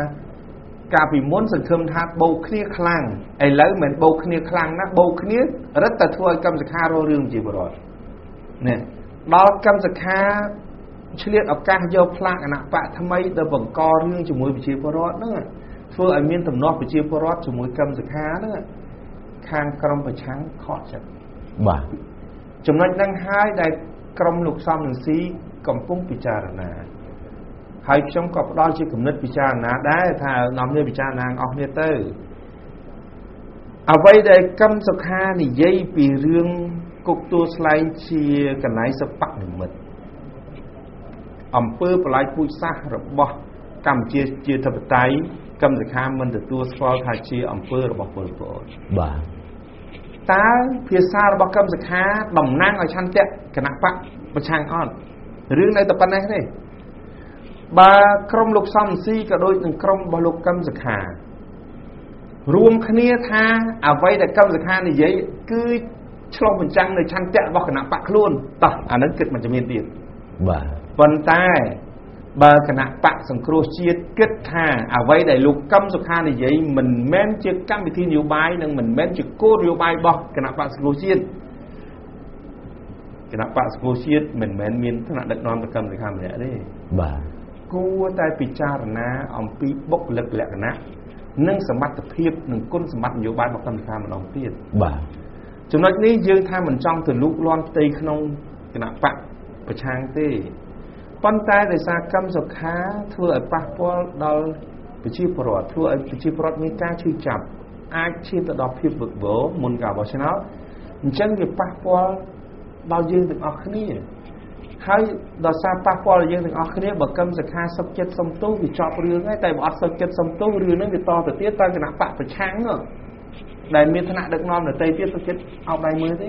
B: កាលពីមុនសង្ឃឹមថាបោកគ្នាខ្លាំងឥឡូវមិនបោកគ្នាខ្លាំងណាស់បោកគ្នារឹតតែធ្វើឲ្យកម្មសខារស់រឿងជាបរដ្ឋនេះដល់កម្មសខាឆ្លៀតឱកាសយកផ្លាកអនបៈថ្មីទៅបង្ករឿងជាមួយប្រជាពលរដ្ឋហ្នឹងធ្វើឲ្យមានទំនាស់ប្រជាពលរដ្ឋជាមួយកម្មសខាហ្នឹងខាងក្រមប្រឆាំងខកចិត្ត
A: បាទ
B: ចំណុចហ្នឹងហើយដែលក្រមលោកសំនឹងស៊ីកំពុងពិចារណា ហើយខ្ញុំក៏ផ្ដល់ជាគំនិតពិចារណាដែរថានាំគ្នាពិចារណាអស់គ្នាទៅអ្វីដែលកឹមសុខានិយាយពីរឿងគុកទួលស្លែងជាកណៃសបនិមិត្តអំពើបលាយពូជសាសរបស់កម្ពុជាជាធិបតេយ្យកម្មសខាមិនទទួលស្គាល់ថាជាអំពើរបស់ពលពត
A: បាទ
B: តើភាសារបស់កម្មសខាតំណាងឲ្យឆន្ទៈគណៈបកប្រឆាំងអត់រឿងនៅតែប៉ុណ្ណេះទេ បើក្រុមលោកសំស៊ីក៏ដូចនឹងក្រុមរបស់លោកកឹមសខារួមគ្នាថាអ្វីដែលកឹមសខានិយាយគឺឆ្លុះបញ្ចាំងនៅឆន្ទៈរបស់គណៈបកខ្លួនតោះអានឹងគិតមិនជំនាញទៀត
A: បាទ
B: ប៉ុន្តែបើគណៈបកសង្គ្រោះជាតិគិតថាអ្វីដែលលោកកឹមសុខានិយាយមិនមែនជាកម្មវិធីនយោបាយនិងមិនមែនជាគោលនយោបាយរបស់គណៈបកសង្គ្រោះជាតិគណៈបកសង្គ្រោះជាតិមិនមែនមានឋានៈដឹកនាំទៅកឹមសុខាម្នាក់ទេ
A: បាទ
B: គួរតែពិចារណាអំពីបុគ្គលិកលក្ខណៈនិងសមត្ថភាពនិងគុណសម្បត្តិនយោបាយរបស់កម្មវិធីម្ដងទៀត
A: បាទ
B: ចំណុចនេះយើងថាមិនចង់ទៅលូកលាន់ផ្ទៃក្នុងគណៈបកប្រឆាំងទេប៉ុន្តែដោយសារកម្មសុខាធ្វើឲ្យប៉ះពាល់ដល់ប្រជាពលរដ្ឋធ្វើឲ្យប្រជាពលរដ្ឋមានការឈឺចាប់អាចឈានទៅដល់ភាពវឹកវរមុនការបោះឆ្នោតអញ្ចឹងវាប៉ះពាល់ដល់យើងទាំងអស់គ្នា ហើយដល់សារប៉ះពាល់យើងទាំងអស់គ្នាបើកឹមសខាសុខចិត្តសំទោសវាចប់រឿងហើយតែបើអត់សុខចិត្តសំទោសរឿងហ្នឹងវាតទៅទៀតតើគណៈបកប្រឆាំងដែលមានឋានៈដឹកនាំដទៃទៀតសុខចិត្តអោបដៃមើលទេ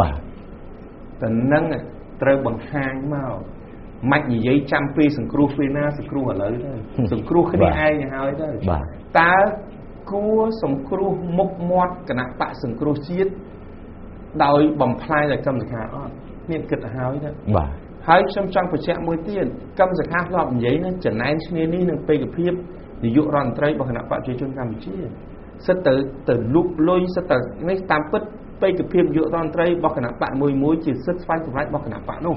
A: បាទ
B: តែនឹងត្រូវបង្ហាញមកមិននិយាយចាំពេលសង្គ្រោះពេលណាសង្គ្រោះឥឡូវទៅសង្គ្រោះគ្នាឯងហើយទៅ
A: បាទ
B: តើគួរសង្គ្រោះមុខមាត់គណៈបកសង្គ្រោះជាតិដោយបំផ្លាញដល់កម្មសខាអត់មានគិតទៅហើយទៅ
A: បាទ
B: ហើយខ្ញុំចង់បញ្ជាក់មួយទៀតកម្មសខាធ្លាប់និយាយនឹងចំណែនឈ្នានេះនឹងពេកភាពនាយករដ្ឋមន្ត្រីរបស់គណៈបព្វជិជនកម្ពុជាសិតទៅទៅលុបលុយសិតទៅនេះតាមពិតពេកភាពនាយករដ្ឋមន្ត្រីរបស់គណៈបកមួយមួយជាសិទ្ធិស្វ័យសម្រេចរបស់គណៈបកនោះ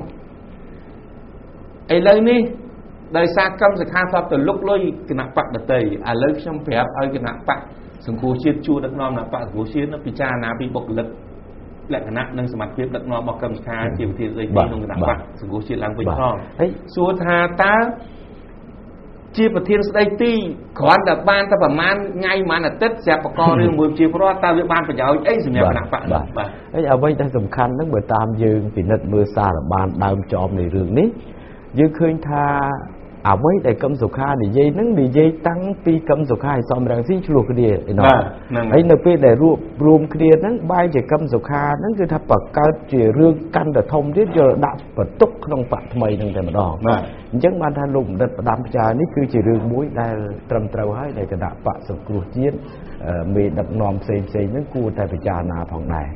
B: ឥឡូវនេះដោយសារកម្មសខាធ្លាប់ទៅលុកលុយគណៈបកដតីឥឡូវខ្ញុំប្រាប់ឲ្យគណៈបកសង្គមជាតិជួដឹកនាំគណៈបកសង្គមជាតិពិចារណាពីបុគ្គលិក លក្ខណៈនិងសមត្ថភាពដឹកនាំរបស់កម្មសខាជាវិធានស្ដីទីក្នុងគណៈបកសង្គមជាតិឡើងវិញផងហើយសួរថាតើជាប្រធានស្ដីទីគ្រាន់តែបានតែប្រហែលថ្ងៃប្រហែលអាទិត្យស្រាប់បករឿងមួយជាប្រវត្តិតើវាបានប្រយោជន៍អីសម្រាប់គណៈបក
A: បាទហើយអ្វីដែលសំខាន់ហ្នឹងបើតាមយើងពិនិត្យមើលសារបានដើមចមនៃរឿងនេះយើងឃើញថា អ្វីដែលកឹមសុខានិយាយហ្នឹងនិយាយតាំងពីកឹមសុខាឲ្យសំរងស៊ីឆ្លោះគ្នាឯណោះហើយនៅពេលដែលរួបរួមគ្នាហ្នឹងបែរជាកឹមសុខាហ្នឹងគឺថាបង្កើតជារឿងកាន់តែធំទៀតយកដាក់បន្ទុកក្នុងបកថ្មីហ្នឹងតែម្ដងអញ្ចឹងបានថាលោកបណ្ឌិតផ្ដាំផ្ចានេះគឺជារឿងមួយដែលត្រឹមត្រូវហើយដែលគណៈបកសង្គ្រោះជាតិមេដឹកនាំផ្សេងផ្សេងហ្នឹងគួរតែពិចារណាផងដែរ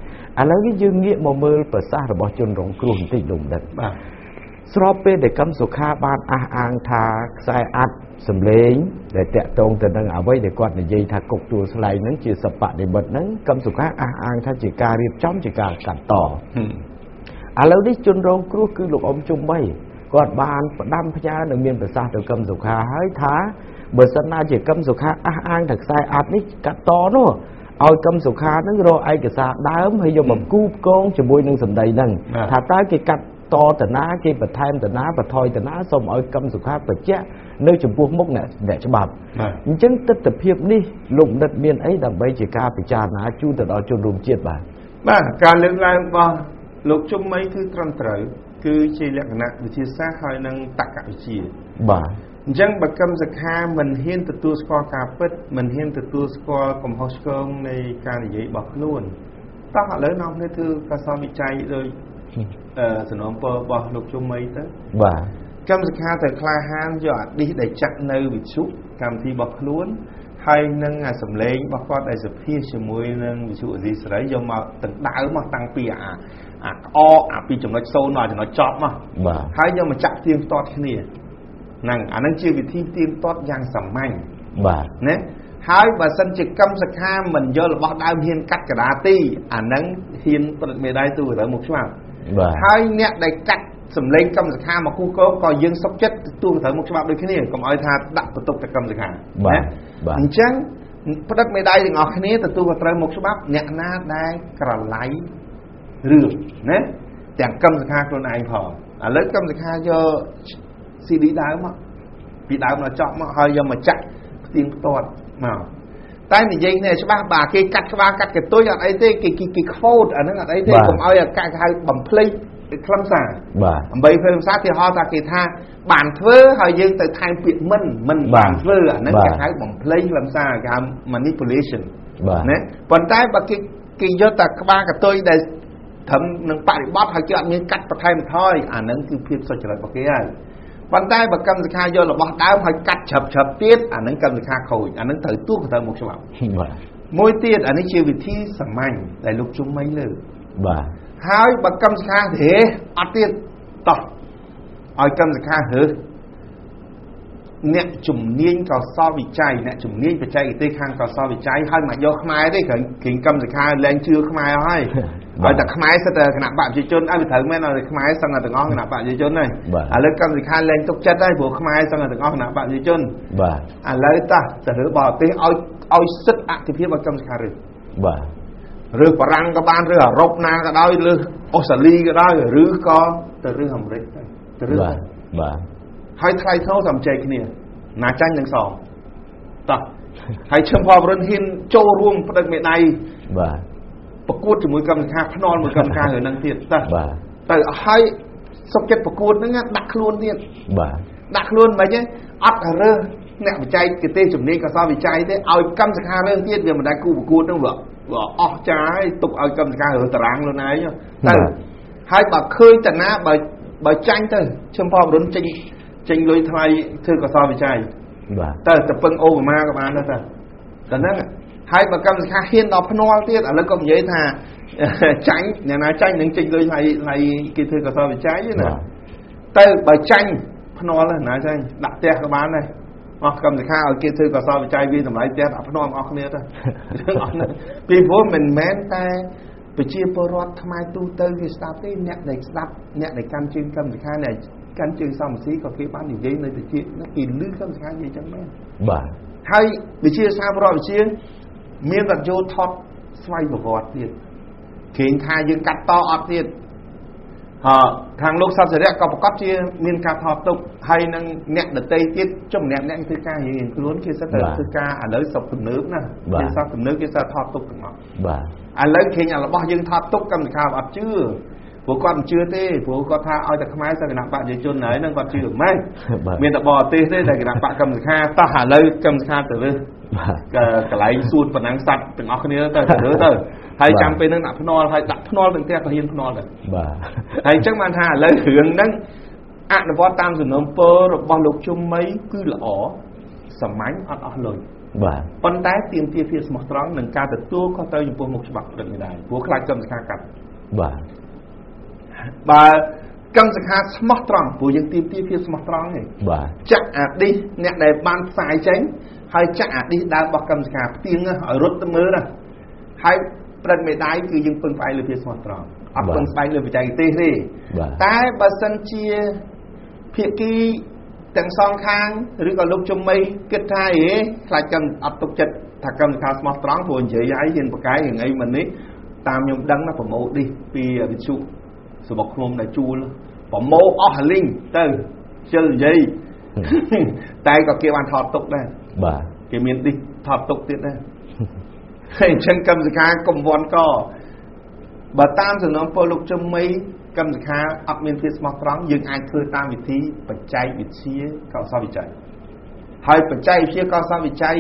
A: ឥឡូវនេះយើងងាកមកមើលប្រសាសន៍របស់ជនរងគ្រោះបន្តិចលោកបណ្ឌិត
B: បាទ
A: ស្របពេលដែលកម្មសុខាបានអះអាងថាខ្សែអាត់សំលេងដែលតាក់ទងទៅនឹងអ្វីដែលគាត់និយាយថាគុកទួលស្លែងហ្នឹងជាសពនិមិត្តហ្នឹងកម្មសុខាអះអាងថាជាការរៀបចំជាការកាត់តឥឡូវនេះជនរងគ្រោះគឺលោកអ៊ំជុំបីគាត់បានផ្ដាំផ្ញើនៅមានប្រសាសន៍ទៅកម្មសុខាហើយថាបើសិនណាជាកម្មសុខាអះអាងថាខ្សែអាត់នេះកាត់តនោះឲ្យកម្មសុខានឹងរកឯកសារដើមហើយយកមកគូផ្គងជាមួយនឹងសម្ដីហ្នឹងថាតើគេកាត់ តតនាគេបន្ថែមតនាបន្ថយតនាសូមឲ្យកម្មសុខាបញ្ជាក់នៅចំពោះមុខអ្នកអ្នកច្បាប់អញ្ចឹងទស្សនវិជ្ជានេះលោកនិតមានអីដើម្បីជាការពិចារណាជូនទៅដល់ជនរួមជាតិបាទ
B: បាទការលើកឡើងរបស់លោកជុំមីគឺត្រឹមត្រូវគឺជាលក្ខណៈវិទ្យាសាស្ត្រហើយនិងតក្កវិទ្យា
A: បាទ
B: អញ្ចឹងបើកម្មសខាមិនហ៊ានទទួលស្គាល់ការពិតមិនហ៊ានទទួលស្គាល់កំហុសឆ្គងនៃការនិយាយរបស់ខ្លួនតោះឥឡូវនាំគ្នាធ្វើការសន្និវិច័យដោយ សំណូមពររបស់លោកជុំមីទៅ
A: បាទ
B: កម្មសិក្ខាទៅក្លាហានយកអាឌីសដែលចាក់នៅវិទ្យុកម្មវិធីរបស់ខ្លួនហើយនឹងអាសម្លេងរបស់គាត់ដែលសភាជាមួយនឹងវិទ្យុអេស៊ីសេរីយកមកទាំងដើមមកតាំងពីអាអាក្អកអាពីចំណុច0ដល់ចំណុចចប់មក
A: បាទ
B: ហើយយកមកចាក់ទៀងទាត់គ្នាហ្នឹងអានឹងជាវិធីទៀងទាត់យ៉ាងសាមញ្ញ
A: បាទ
B: ណាហើយបើសិនជាកម្មសខាមិនយករបស់ដើមហ៊ានកាត់កដាទីអាហ្នឹងហ៊ានប្រតិមេដៃទូទៅមកច្បាប់
A: បាទ
B: ហើយអ្នកដែលកាត់សម្លេងកម្មសខាមកគូកោក៏យើងសុខចិត្តទទួលត្រូវមុខច្បាប់ដូចគ្នាកុំឲ្យថាដាក់បន្ទុកតែកម្មសខា
A: បាទ
B: ណា
A: បាទ
B: អញ្ចឹងផ្តិតមេដៃទាំងអស់គ្នាទទួលក៏ត្រូវមុខច្បាប់អ្នកណាដែលក្រឡៃរឿងណាទាំងកម្មសខាខ្លួនឯងផងឥឡូវកម្មសខាយក CD ដើមមកពីដើមដល់ចប់មកហើយយកមកចាក់ផ្ទៀងផ្ទាត់មក តែនិយាយនេះច្បាស់បាទគេកាត់ក្បាលកាត់កន្ទុយអត់អីទេគេគេគេខ្វូតអាហ្នឹងអត់អីទេកុំឲ្យអាកាក់ហៅបំភ្លេចខ្លឹមសារ
A: បាទ
B: ដើម្បីធ្វើភាសាទីហោថាគេថាបានធ្វើហើយយើងទៅថែមពាក្យមិនមិន
A: បាទ
B: បានធ្វើអាហ្នឹង
A: បាទ
B: គេហៅបំភ្លេចខ្លឹមសារគេហៅ manipulation
A: បាទ
B: ណាប៉ុន្តែបើគេគេយកតែក្បាលកន្ទុយដែលត្រឹមនឹងបរិបត្តិហើយគេអត់មានកាត់បន្ថែមបន្ថយអាហ្នឹងគឺភាពសុចរិតរបស់គេហើយ ប៉ុន្តែបើកម្មសិក្ខាយករបស់ដើមហើយកាត់ច្រាប់ច្រាប់ទៀតអាហ្នឹងកម្មសិក្ខាខូចអាហ្នឹងត្រូវទួទៅមុខច្បាប់
A: បាទ
B: មួយទៀតអានេះជាវិធីសាមញ្ញដែលលោកជុំមិញលើក
A: បាទ
B: ហើយបើកម្មសិក្ខាទេអត់ទៀតតោះឲ្យកម្មសិក្ខារើស អ្នកជំនាញកោសលវិច័យអ្នកជំនាញបច្ចេកទេសខាងកោសលវិច័យហើយមកយកខ្មែរទេគ្រាន់គ្រាន់កម្មសិក្ខាលែងជឿខ្មែរហើយ
A: បាទ
B: ឲ្យតែខ្មែរសិតតែគណៈបព្វជិជនឲ្យវាត្រូវមែនឲ្យខ្មែរសឹងតែទាំងអស់គណៈបព្វជិជនហើយ
A: បាទ
B: ឥឡូវកម្មសិក្ខាលែងទុកចិត្តហើយព្រោះខ្មែរសឹងតែទាំងអស់គណៈបព្វជិជន
A: បាទ
B: ឥឡូវតោះទៅរើសបរទេសឲ្យឲ្យសិទ្ធិអធិភាពឲ្យកម្មសិក្ខារើស
A: បាទ
B: ឬបារាំងក៏បានឬអឺរ៉ុបណាក៏ដោយឬអូស្ត្រាលីក៏ដោយឬក៏ទៅឬអាមេរិកទៅទៅឬ
A: បាទបាទ
B: ហើយថ្លៃថ្នូរតាមចែកគ្នាណាចាញ់នឹងសងតោះហើយឈឹមផលរិនហ៊ានចូលរួមផ្ដឹកមេដៃ
A: បាទ
B: ប្រកួតជាមួយកម្មការភ្នាល់មួយកម្មការរឿងហ្នឹងទៀតតោះ
A: បាទ
B: ទៅហើយសុកចិត្តប្រកួតហ្នឹងណាដាក់ខ្លួនទៀត
A: បាទ
B: ដាក់ខ្លួនមិនទេអត់រើសអ្នកបច្ចេកទេសជំនាញកសលវិច័យទេឲ្យកម្មសខារើសទៀតវាមិនដែលគូប្រកួតហ្នឹងវាវាអស់ចាហើយទុកឲ្យកម្មសខារើសតារាងខ្លួនឯងទៅហើយបើឃើញតាណាបើបើចាញ់ទៅឈឹមផលបរុនចេញ ចេញលុយថ្លៃធ្វើកសលវិច័យ
A: បាទ
B: ទៅទៅពឹងអូបាម៉ាក៏បានដែរទៅតែហ្នឹងហើយបើកម្មសខាហ៊ានដល់ភ្នាល់ទៀតឥឡូវក៏និយាយថាចាញ់អ្នកណាចាញ់នឹងចេញលុយថ្លៃថ្លៃគេធ្វើកសលវិច័យណា
A: បាទ
B: ទៅបើចាញ់ភ្នាល់ហ្នឹងណាចាញ់ដាក់ផ្ទះក៏បានដែរអស់កម្មសិក្ខាឲ្យគេធ្វើកសលវិច័យវាតម្លៃផ្ទះដាក់ភ្នាល់អស់គ្នាទៅរឿងអស់ហ្នឹងពីព្រោះមិនមែនតែប្រជាពលរដ្ឋខ្មែរទូទៅគេស្ដាប់ទេអ្នកដែលស្ដាប់អ្នកដែលកាន់ជើងកម្មសិក្ខាអ្នក កាន់ជើងសមស៊ីក៏គេបាននិយាយនៅទៅជាតិហ្នឹងគេលឺកម្មសិក្ខានិយាយចឹងមែន
A: បាទ
B: ហើយវិជាសាស្ត្ររដ្ឋវិជាមានរថយន្តថតស្វ័យប្រវត្តិទៀតគេងថាយើងកាត់តអត់ទៀតអខាងលោកសត្វសិរៈក៏ប្រកាសជា មានការថតទុកហើយនឹងអ្នកដតីទៀតចំម្នាក់ម្នាក់ធ្វើការរៀងៗខ្លួនគេសិតតែធ្វើការឥឡូវសពទំនើបណាគេសពទំនើបគេសិតថតទុកទាំងអស់
A: បាទ
B: ឥឡូវឃើញអារបស់យើងថតទុកកម្មសិក្ខាអត់ជឿ ព្រោះគាត់មិនជឿទេព្រោះគាត់ថាឲ្យតែខ្មែរសក្តិបច្ចុជនហើយនឹងគាត់ជឿមិន
A: បាទ
B: មានតែបរទេសទេតែគណៈបកកម្មសិក្ខាតោះឥឡូវកម្មសិក្ខាទៅរើស
A: បាទ
B: កកន្លែងសួតប៉ុណ្ណឹងសัตว์ទាំងអស់គ្នាទៅទៅរើសទៅហើយចាំពេលហ្នឹងដាក់ភ្នាល់ហើយដាក់ភ្នាល់ទាំងផ្ទះក៏ហ៊ានភ្នាល់ទៅ
A: បាទ
B: ហើយអញ្ចឹងបានថាឥឡូវរឿងហ្នឹងអនុវត្តតាមសំណុំពររបស់លោកជុំមីគឺល្អសាមញ្ញអត់អស់លុយ
A: បាទ
B: ប៉ុន្តែទាមទារភាពស្មោះត្រង់និងការទទួលខុសត្រូវចំពោះមុខច្បាប់ព្រឹកនេះដែរព្រោះខ្លាចកម្មសិក្ខាកាត់
A: បាទ
B: បើកម្មសិក្ខាស្មោះត្រង់ព្រោះយើងទាមទារភាពស្មោះត្រង់ទេ
A: បាទ
B: ចាក់អាឌីសអ្នកដែលបានផ្សាយចេញហើយចាក់អាឌីសដើមរបស់កម្មសិក្ខាផ្ទៀងណាឲ្យរត់ទៅមើលណាហើយព្រឹត្តមេដាយគឺយើងពឹងផ្អែកលើភាពស្មោះត្រង់អត់
A: បាទ
B: ពឹងផ្អែកលើបច្ចេកទេសទេ
A: បាទ
B: តែបើសិនជាភាគីទាំងសងខាងឬក៏លោកជំមីគិតថាហេខ្លាចកម្មអត់ទុកចិត្តថាកម្មសិក្ខាស្មោះត្រង់ព្រោះនិយាយហើយហ៊ានប្រកែករឿងអីមិននេះតាមខ្ញុំដឹងណាប្រម៉ូឌីសពីវិទ្យុ សបុកឃ្មុំដែលជួលប្រម៉ូអស់លីងទៅជិលនិយាយតែក៏គេបានថតទុកដែរ
A: បាទ
B: គេមានឌីសថតទុកទៀតដែរហើយអញ្ចឹងកម្មសិក្ខាកុំវាន់កបើតាមសំណុំពលលោកជំមីកម្មសិក្ខាអត់មានភាពស្មោះត្រង់យើងអាចធ្វើតាមវិធីបច្ចេកវិទ្យាកោសលវិច័យហើយបច្ចេកវិទ្យាកោសលវិច័យ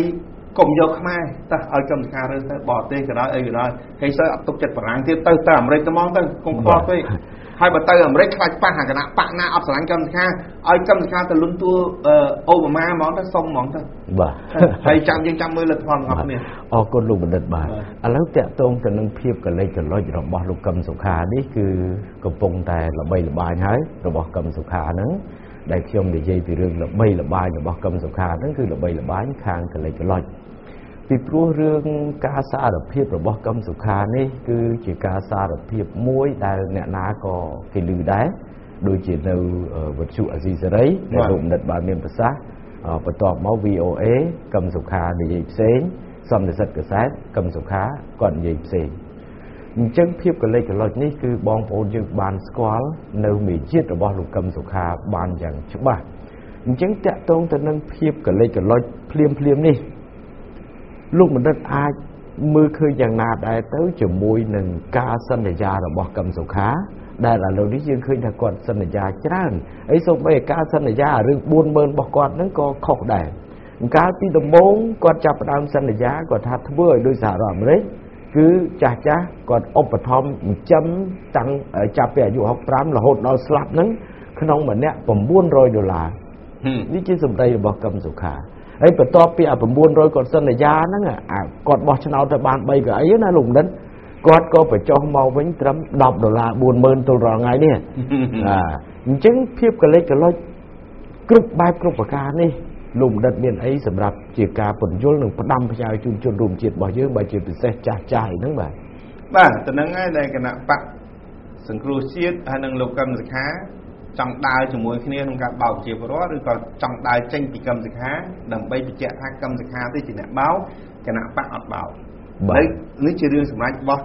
B: កុំយកខ្មែរតើឲ្យកម្មសិក្ខារើសទៅបរទេសក៏ដោយអីក៏ដោយហើយសើអត់ទុកចិត្តបារាំងទៀតទៅទៅអាមេរិកទៅហ្មងទៅកុំខ្វល់ពេក ហើយបើទៅអាមេរិកខ្លាចប៉ះអាគណៈបកណាអត់ស្រឡាញ់កម្មសិក្ខាឲ្យកម្មសិក្ខាទៅលុនតួអឺអូបាម៉ាហ្មងទៅសុំហ្មងទៅ
A: បាទ
B: ហើយចាំយើងចាំមើលលទ្ធផលរបស់គ្នា
A: អរគុណលោកបណ្ឌិតបាទ
B: បាទ
A: ឥឡូវតាក់ទងទៅនឹងភាពកលេចកលុចរបស់លោកកឹមសុខានេះគឺកំពុងតែល្បីល្បាញហើយរបស់កឹមសុខាហ្នឹងដែលខ្ញុំនិយាយពីរឿងល្បីល្បាញរបស់កឹមសុខាហ្នឹងគឺល្បីល្បាញខាងកលិចកលុច ពីព្រោះរឿងការសារភាពរបស់កឹមសុខានេះ គឺជាការសារភាពមួយដែលអ្នកណាក៏គេឮដែរដូចជានៅវិទ្យុអាស៊ីសេរីដែលលោកបណ្ឌិតបានមានប្រសាសន៍បន្ទាប់មក VOA កឹមសុខានិយាយផ្សេងសន្និសិទកសែតកឹមសុខាគាត់និយាយផ្សេងអញ្ចឹងភាពកលេចកលុចនេះគឺបងប្អូនយើងបានស្គាល់នៅមេជាតិរបស់លោកកឹមសុខាបានយ៉ាងច្បាស់អញ្ចឹងតកតងទៅនឹងភាពកលេចកលុចភ្លាមភ្លាមនេះ លោកបណ្ឌិតអាចមើលឃើញយ៉ាងណាដែរទៅជាមួយនឹងការសន្យារបស់កឹមសុខា ដែលឥឡូវនេះយើងឃើញថាគាត់សន្យាច្រើនអីសូម្បីការសន្យារឿង40000របស់គាត់ហ្នឹងក៏ខុសដែរកាលពីដំបូងគាត់ចាប់ផ្ដើមសន្យាគាត់ថាធ្វើឲ្យដូចសហរដ្ឋអាមេរិកគឺចាស់ចាស់គាត់ឧបត្ថម្ភចិញ្ចឹមតាំងចាប់ពីអាយុ65រហូតដល់ស្លាប់ហ្នឹងក្នុងម្នាក់900ដុល្លារនេះជាសម្ដីរបស់កឹមសុខា ហើយបន្ទាប់ពីអា900គាត់សន្យាហ្នឹងអាគាត់បោះឆ្នោតទៅបាន3កៅអីណាលោកបណ្ឌិតគាត់ក៏បញ្ចុះមកវិញត្រឹម10ដុល្លារ40000ទល់រាល់ថ្ងៃនេះបាទអញ្ចឹងភាពកលេចកលុចគ្រប់បែបគ្រប់ប្រការនេះលោកបណ្ឌិតមានអីសម្រាប់ជាការពន្យល់និងផ្ដាំផ្ញើជូនជនរួមជាតិរបស់យើងបើជាពិសេសចាស់ចាស់អីហ្នឹងបាទ
B: បាទទៅនឹងហើយដែលគណៈបកសង្គ្រោះជាតិហើយនឹងលោកកឹមសុខា ចង់ដើរជាមួយគ្នាក្នុងការបោកជាពលរដ្ឋឬក៏ចង់ដើរចេញពីកម្មសិក្ខាដើម្បីបញ្ជាក់ថាកម្មសិក្ខាទេជាអ្នកបោកគណៈបកអត់បោកហើយនេះជារឿងសម្រាប់របស់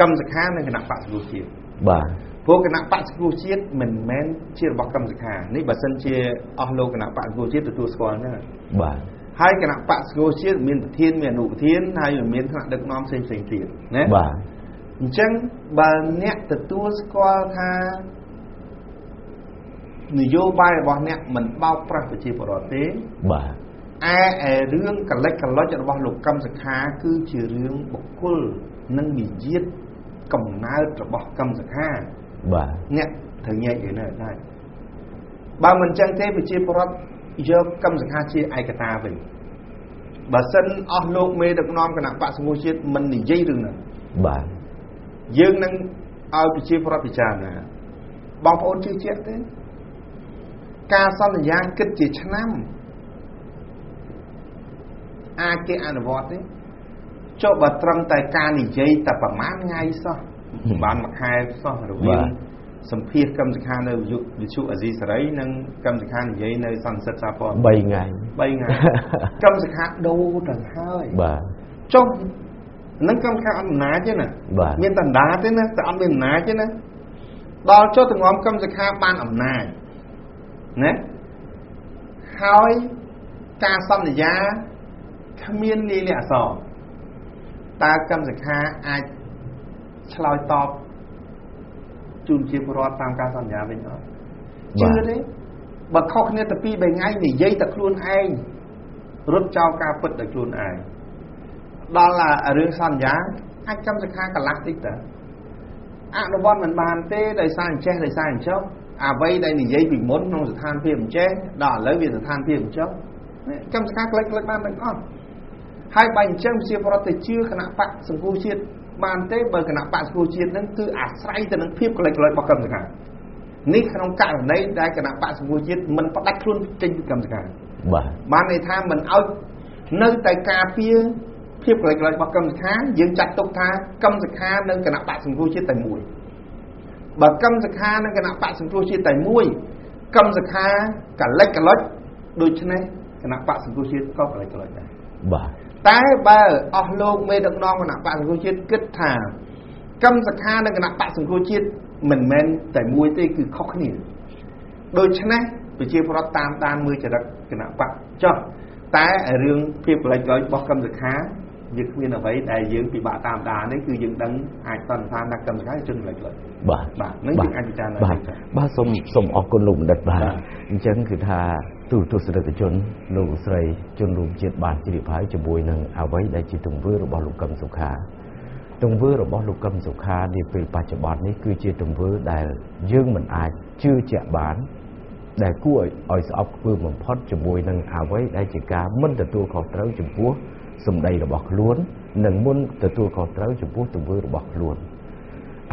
B: កម្មសិក្ខានិងគណៈបកសង្គ្រោះជាតិ
A: បាទ
B: ព្រោះគណៈបកសង្គ្រោះជាតិមិនមែនជារបស់កម្មសិក្ខានេះបើសិនជាអស់លោកគណៈបកសង្គ្រោះជាតិទទួលស្គាល់ហ្នឹង
A: បាទ
B: ហើយគណៈបកសង្គ្រោះជាតិមានប្រធានមានអនុប្រធានហើយមានថ្នាក់ដឹកនាំផ្សេងផ្សេងទៀតណា
A: បាទ
B: អញ្ចឹងបើអ្នកទទួលស្គាល់ថា នយោបាយរបស់អ្នកមិនបោកប្រាស់ប្រជាពលរដ្ឋទេ
A: បាទ
B: ឯឯរឿងកលិចកលុចរបស់លោកកឹមសុខា គឺជារឿងបុគ្គលនិងនិយាទកំណើតរបស់កឹមសុខា
A: បាទ
B: អ្នកត្រូវញែកឯនៅដែរបើមិនចឹងទេប្រជាពលរដ្ឋយកកឹមសុខាជាឯកតាវិញបើសិនអស់លោកមេដឹកនាំគណៈបកសង្គមជាតិមិននិយាយរឿងហ្នឹង
A: បាទ
B: យើងនឹងឲ្យប្រជាពលរដ្ឋពិចារណាបងប្អូនជឿជាក់ទេ ការសន្យាគិតជាឆ្នាំ អាចគេអនុវត្តទេចុះបើត្រឹមតែការនិយាយតែប្រហែលថ្ងៃសោះបានមួយខែសោះរវាងសម្ភារកម្មសិក្ខានៅវិទ្យុអាស៊ីសេរីនិងកម្មសិក្ខានិយាយនៅសន្និសិទសាព័ត៌
A: 3ថ្ងៃ
B: 3ថ្ងៃកម្មសិក្ខាដូរទៅហើយ
A: បាទ
B: ចុះនឹងកម្មសិក្ខាអត់អំណាចទេណាមានតណ្ដាទេណាតែអត់មានអំណាចទេណាដល់ចុះទងំកម្មសិក្ខាបានអំណាច ណាហើយការសន្យាគ្មានលាយលក្ខអសរតើកម្មសិក្ខាអាចឆ្លើយតបជូនជាពលរដ្ឋតាមការសន្យាវិញអត់ជឿទេបើខុសគ្នាតែពីរបីថ្ងៃនិយាយតែខ្លួនឯងរត់ចោលការពិតដោយខ្លួនឯងដល់រឿងសន្យាអាចកម្មសិក្ខាកន្លះតិចតើអនុវត្តមិនបានទេដោយសារអញ្ចេះដោយសារអញ្ចោះ អ្វីដែលនិយាយពីមុនក្នុងស្ថានភាពអញ្ចេះដល់ឥឡូវវាស្ថានភាពអញ្ចឹងកម្មសការក្លេចក្លេចបានទាំងអស់ហើយបើអញ្ចឹងជាប្រតិជឿគណៈបកសង្គមជាតិបានទេបើគណៈបកសង្គមជាតិនឹងគឺអាស្រ័យទៅនឹងភាពក្លេចក្លេចរបស់កម្មសការនេះក្នុងករណីដែលគណៈបកសង្គមជាតិមិនផ្ដាច់ខ្លួនចេញពីកម្មសការ
A: បាទ
B: បានន័យថាមិនឲ្យនៅតែការពារភាពក្លេចក្លេចរបស់កម្មសខាយើងចាត់ទុកថាកម្មសខានិងគណៈបកសង្គមជាតិតែមួយ បើកម្មសខានិងគណៈបកសង្គ្រោះជាតិតែមួយកម្មសខាកលិចកលុចដូច្នេះគណៈបកសង្គ្រោះជាតិក៏កលិចកលុចដែរ
A: បាទ
B: តែបើអស់លោកមេដឹកនាំគណៈបកសង្គ្រោះជាតិគិតថាកម្មសខានិងគណៈបកសង្គ្រោះជាតិមិនមែនតែមួយទេគឺខុសគ្នាដូច្នេះប្រជាពលរដ្ឋតាមដានមើលចរិតគណៈបកចុះតែរឿងភាពកលិចកលុចរបស់កម្មសខា យើងគ្មានអ្វីដែលយើងពិបាកតាមដាននេះគឺយើងដឹងអាចសន្និដ្ឋានថាកម្មសខាជនកលិចកលុច
A: បាទ
B: បាទនឹងយើងអាចពិចារណា
A: បាទបាទសូមសូមអរគុណលោកបណ្ឌិតបាទអញ្ចឹងគឺថាទូទស្សនិកជនលោកស្រីជនរួមជាតិបានជ្រាបហើយជាមួយនឹងអ្វីដែលជាទង្វើរបស់លោកកឹមសុខាទង្វើរបស់លោកកឹមសុខានាពេលបច្ចុប្បន្ននេះគឺជាទង្វើដែលយើងមិនអាចជឿជាក់បានដែលគួរឲ្យស្អប់ខ្ពើមបំផុតជាមួយនឹងអ្វីដែលជាការមិនទទួលខុសត្រូវចំពោះ សម្ដីរបស់ខ្លួន និងមុនទទួលខុសត្រូវចំពោះទង្វើរបស់ខ្លួន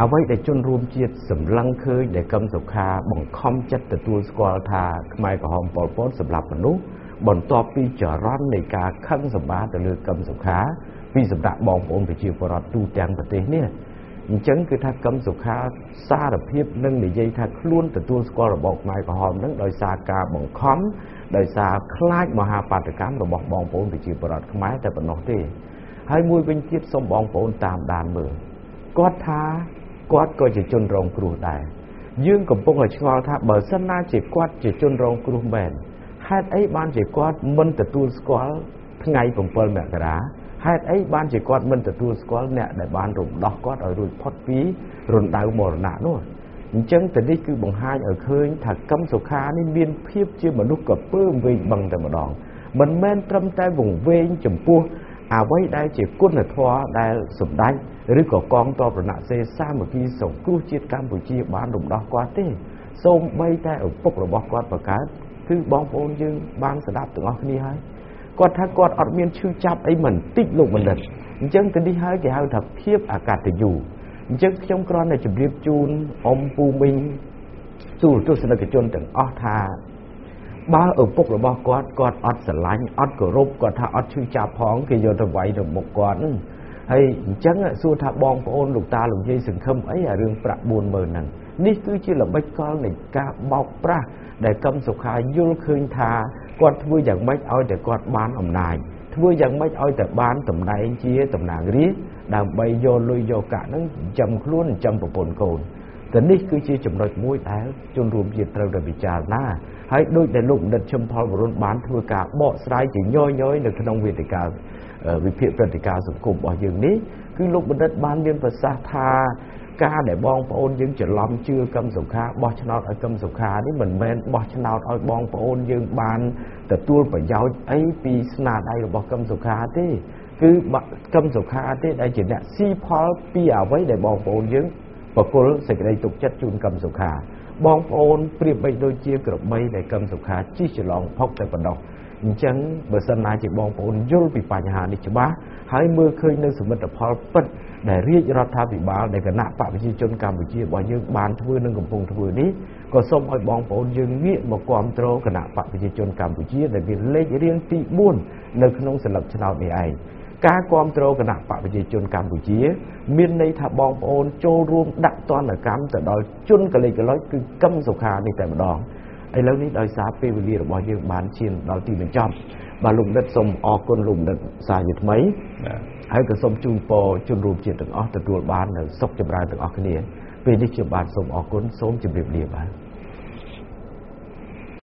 A: អ្វីដែលជនរួមជាតិសម្លឹងឃើញដែលកឹមសុខាបង្ខំចិត្តទទួលស្គាល់ថាខ្មែរក្រហមប៉ុលពតសម្រាប់មនុស្សបន្ទាប់ពីចរន្តនៃការខឹងសម្បាទៅលើកឹមសុខា ពីសម្រាប់បងប្អូនប្រជាពលរដ្ឋទូទាំងប្រទេសនេះអញ្ចឹងគឺថាកឹមសុខាសារភាពនឹងនិយាយថាខ្លួនទទួលស្គាល់របបខ្មែរក្រហមនឹងដោយសារការបង្ខំ ដោយសារខ្លាចមហាបាតកម្មរបស់បងប្អូនប្រជាពលរដ្ឋខ្មែរតែប៉ុណ្ណោះទេហើយមួយវិញទៀតសូមបងប្អូនតាមដានមើលគាត់ថាគាត់ក៏ជាជនរងគ្រោះដែរយើងកំពុងតែឆ្ងល់ថាបើសិនណាជាគាត់ជាជនរងគ្រោះមែនហេតុអីបានជាគាត់មិនទទួលស្គាល់ថ្ងៃ7មករាហេតុអីបានជាគាត់មិនទទួលស្គាល់អ្នកដែលបានរំដោះគាត់ឲ្យរួចផុតពីរណ្ដៅមរណៈនោះ អញ្ចឹងទៅនេះគឺបង្ហាញឲ្យឃើញថាកម្មសុខានេះមានភាពជាមនុស្សកពើវែងបឹងតែម្ដងមិនមែនត្រឹមតែវង្វេងចំពោះអ្វីដែលជាគុណធម៌ដែលសម្ដេចឬក៏កងទ័ពរណសេសាមគ្គីសង្គ្រោះជាតិកម្ពុជាបានរំដោះគាត់ទេសូម្បីតែឪពុករបស់គាត់បង្កើតគឺបងប្អូនយើងបានស្ដាប់ទាំងអស់គ្នាហើយគាត់ថាគាត់អត់មានឈឺចាប់អីមិនតិចលោកបណ្ឌិតអញ្ចឹងទៅនេះហើយគេហៅថាភាពអកតញ្ញូ អញ្ចឹងខ្ញុំគ្រាន់តែជម្រាបជូនអ៊ំពូមីងទូទស្សនិកជនទាំងអស់ថាបើឪពុករបស់គាត់គាត់អត់ស្រឡាញ់អត់គោរពគាត់ថាអត់ឈឺចាប់ផងគេយកទៅវាយទៅមុខគាត់ហើយអញ្ចឹងសួរថាបងប្អូនលោកតាលោកយាយសង្ឃឹមអីអារឿងប្រាក់40000ហ្នឹងនេះគឺជាល្បិចកលនៃការបោកប្រាស់ដែលកឹមសុខាយល់ឃើញថាគាត់ធ្វើយ៉ាងម៉េចឲ្យតែគាត់បានអំណាច ធ្វើយ៉ាងម៉េចឲ្យតែបានតំណែងជាតំណាងរាជដើម្បីយកលុយយកកាក់ហ្នឹងចំខ្លួនចំប្រពន្ធកូនតែនេះគឺជាចំណុចមួយដែលជនរួមជាតិត្រូវតែពិចារណាហើយដូចដែលលោកបណ្ឌិតឈឹមផលវរុនបានធ្វើការបកស្រាយជាញយញយនៅក្នុងវេទិកាវិភាគព្រឹត្តិការណ៍សង្គមរបស់យើងនេះគឺលោកបណ្ឌិតបានមានប្រសាសន៍ថា ការដែលបងប្អូនយើងច្រឡំជឿកឹមសុខាបោះឆ្នោតឲ្យកឹមសុខានេះមិនមែនបោះឆ្នោតឲ្យបងប្អូនយើងបានទទួលប្រយោជន៍អីពីស្នាដៃរបស់កឹមសុខាទេគឺកឹមសុខាទេដែលជាអ្នកស៊ីផលពីអ្វីដែលបងប្អូនយើងបកគលសេចក្តីទុកចិត្តជូនកឹមសុខាបងប្អូនប្រៀបបីដូចជាក្របីដែលកឹមសុខាជិះច្រឡំផុកតែប៉ុណ្ណោះ អញ្ចឹងបើសិនណាជាបងប្អូនយល់ពីបញ្ហានេះច្បាស់ហើយមើលឃើញនៅសមិទ្ធផលពិតដែលរាជរដ្ឋាភិបាលដែលគណៈបកប្រជាជនកម្ពុជារបស់យើងបានធ្វើនិងកំពុងធ្វើនេះក៏សូមឲ្យបងប្អូនយើងងាកមកគ្រប់គ្រងគណៈបកប្រជាជនកម្ពុជាដែលមានលេខរៀងទី4នៅក្នុងសិលឹកឆ្នោតនេះឯងការគ្រប់គ្រងគណៈបកប្រជាជនកម្ពុជា មានន័យថាបងប្អូនចូលរួមដាក់ទណ្ឌកម្មទៅដល់ជនកលេចកលុចគឺកឹមសុខានេះតែម្ដង ឥឡូវនេះដោយសារពេលវេលារបស់យើងបានឈានដល់ទីបញ្ចប់បាទលោកនិតសូមអរគុណលោកនិតសារជាថ្មីហើយក៏សូមជូនពរជនរួមជាតិទាំងអស់ទទួលបាននូវសុខចម្រើនទាំងអស់គ្នាពេលនេះខ្ញុំបាទសូមអរគុណសូមជម្រាបលាបាទ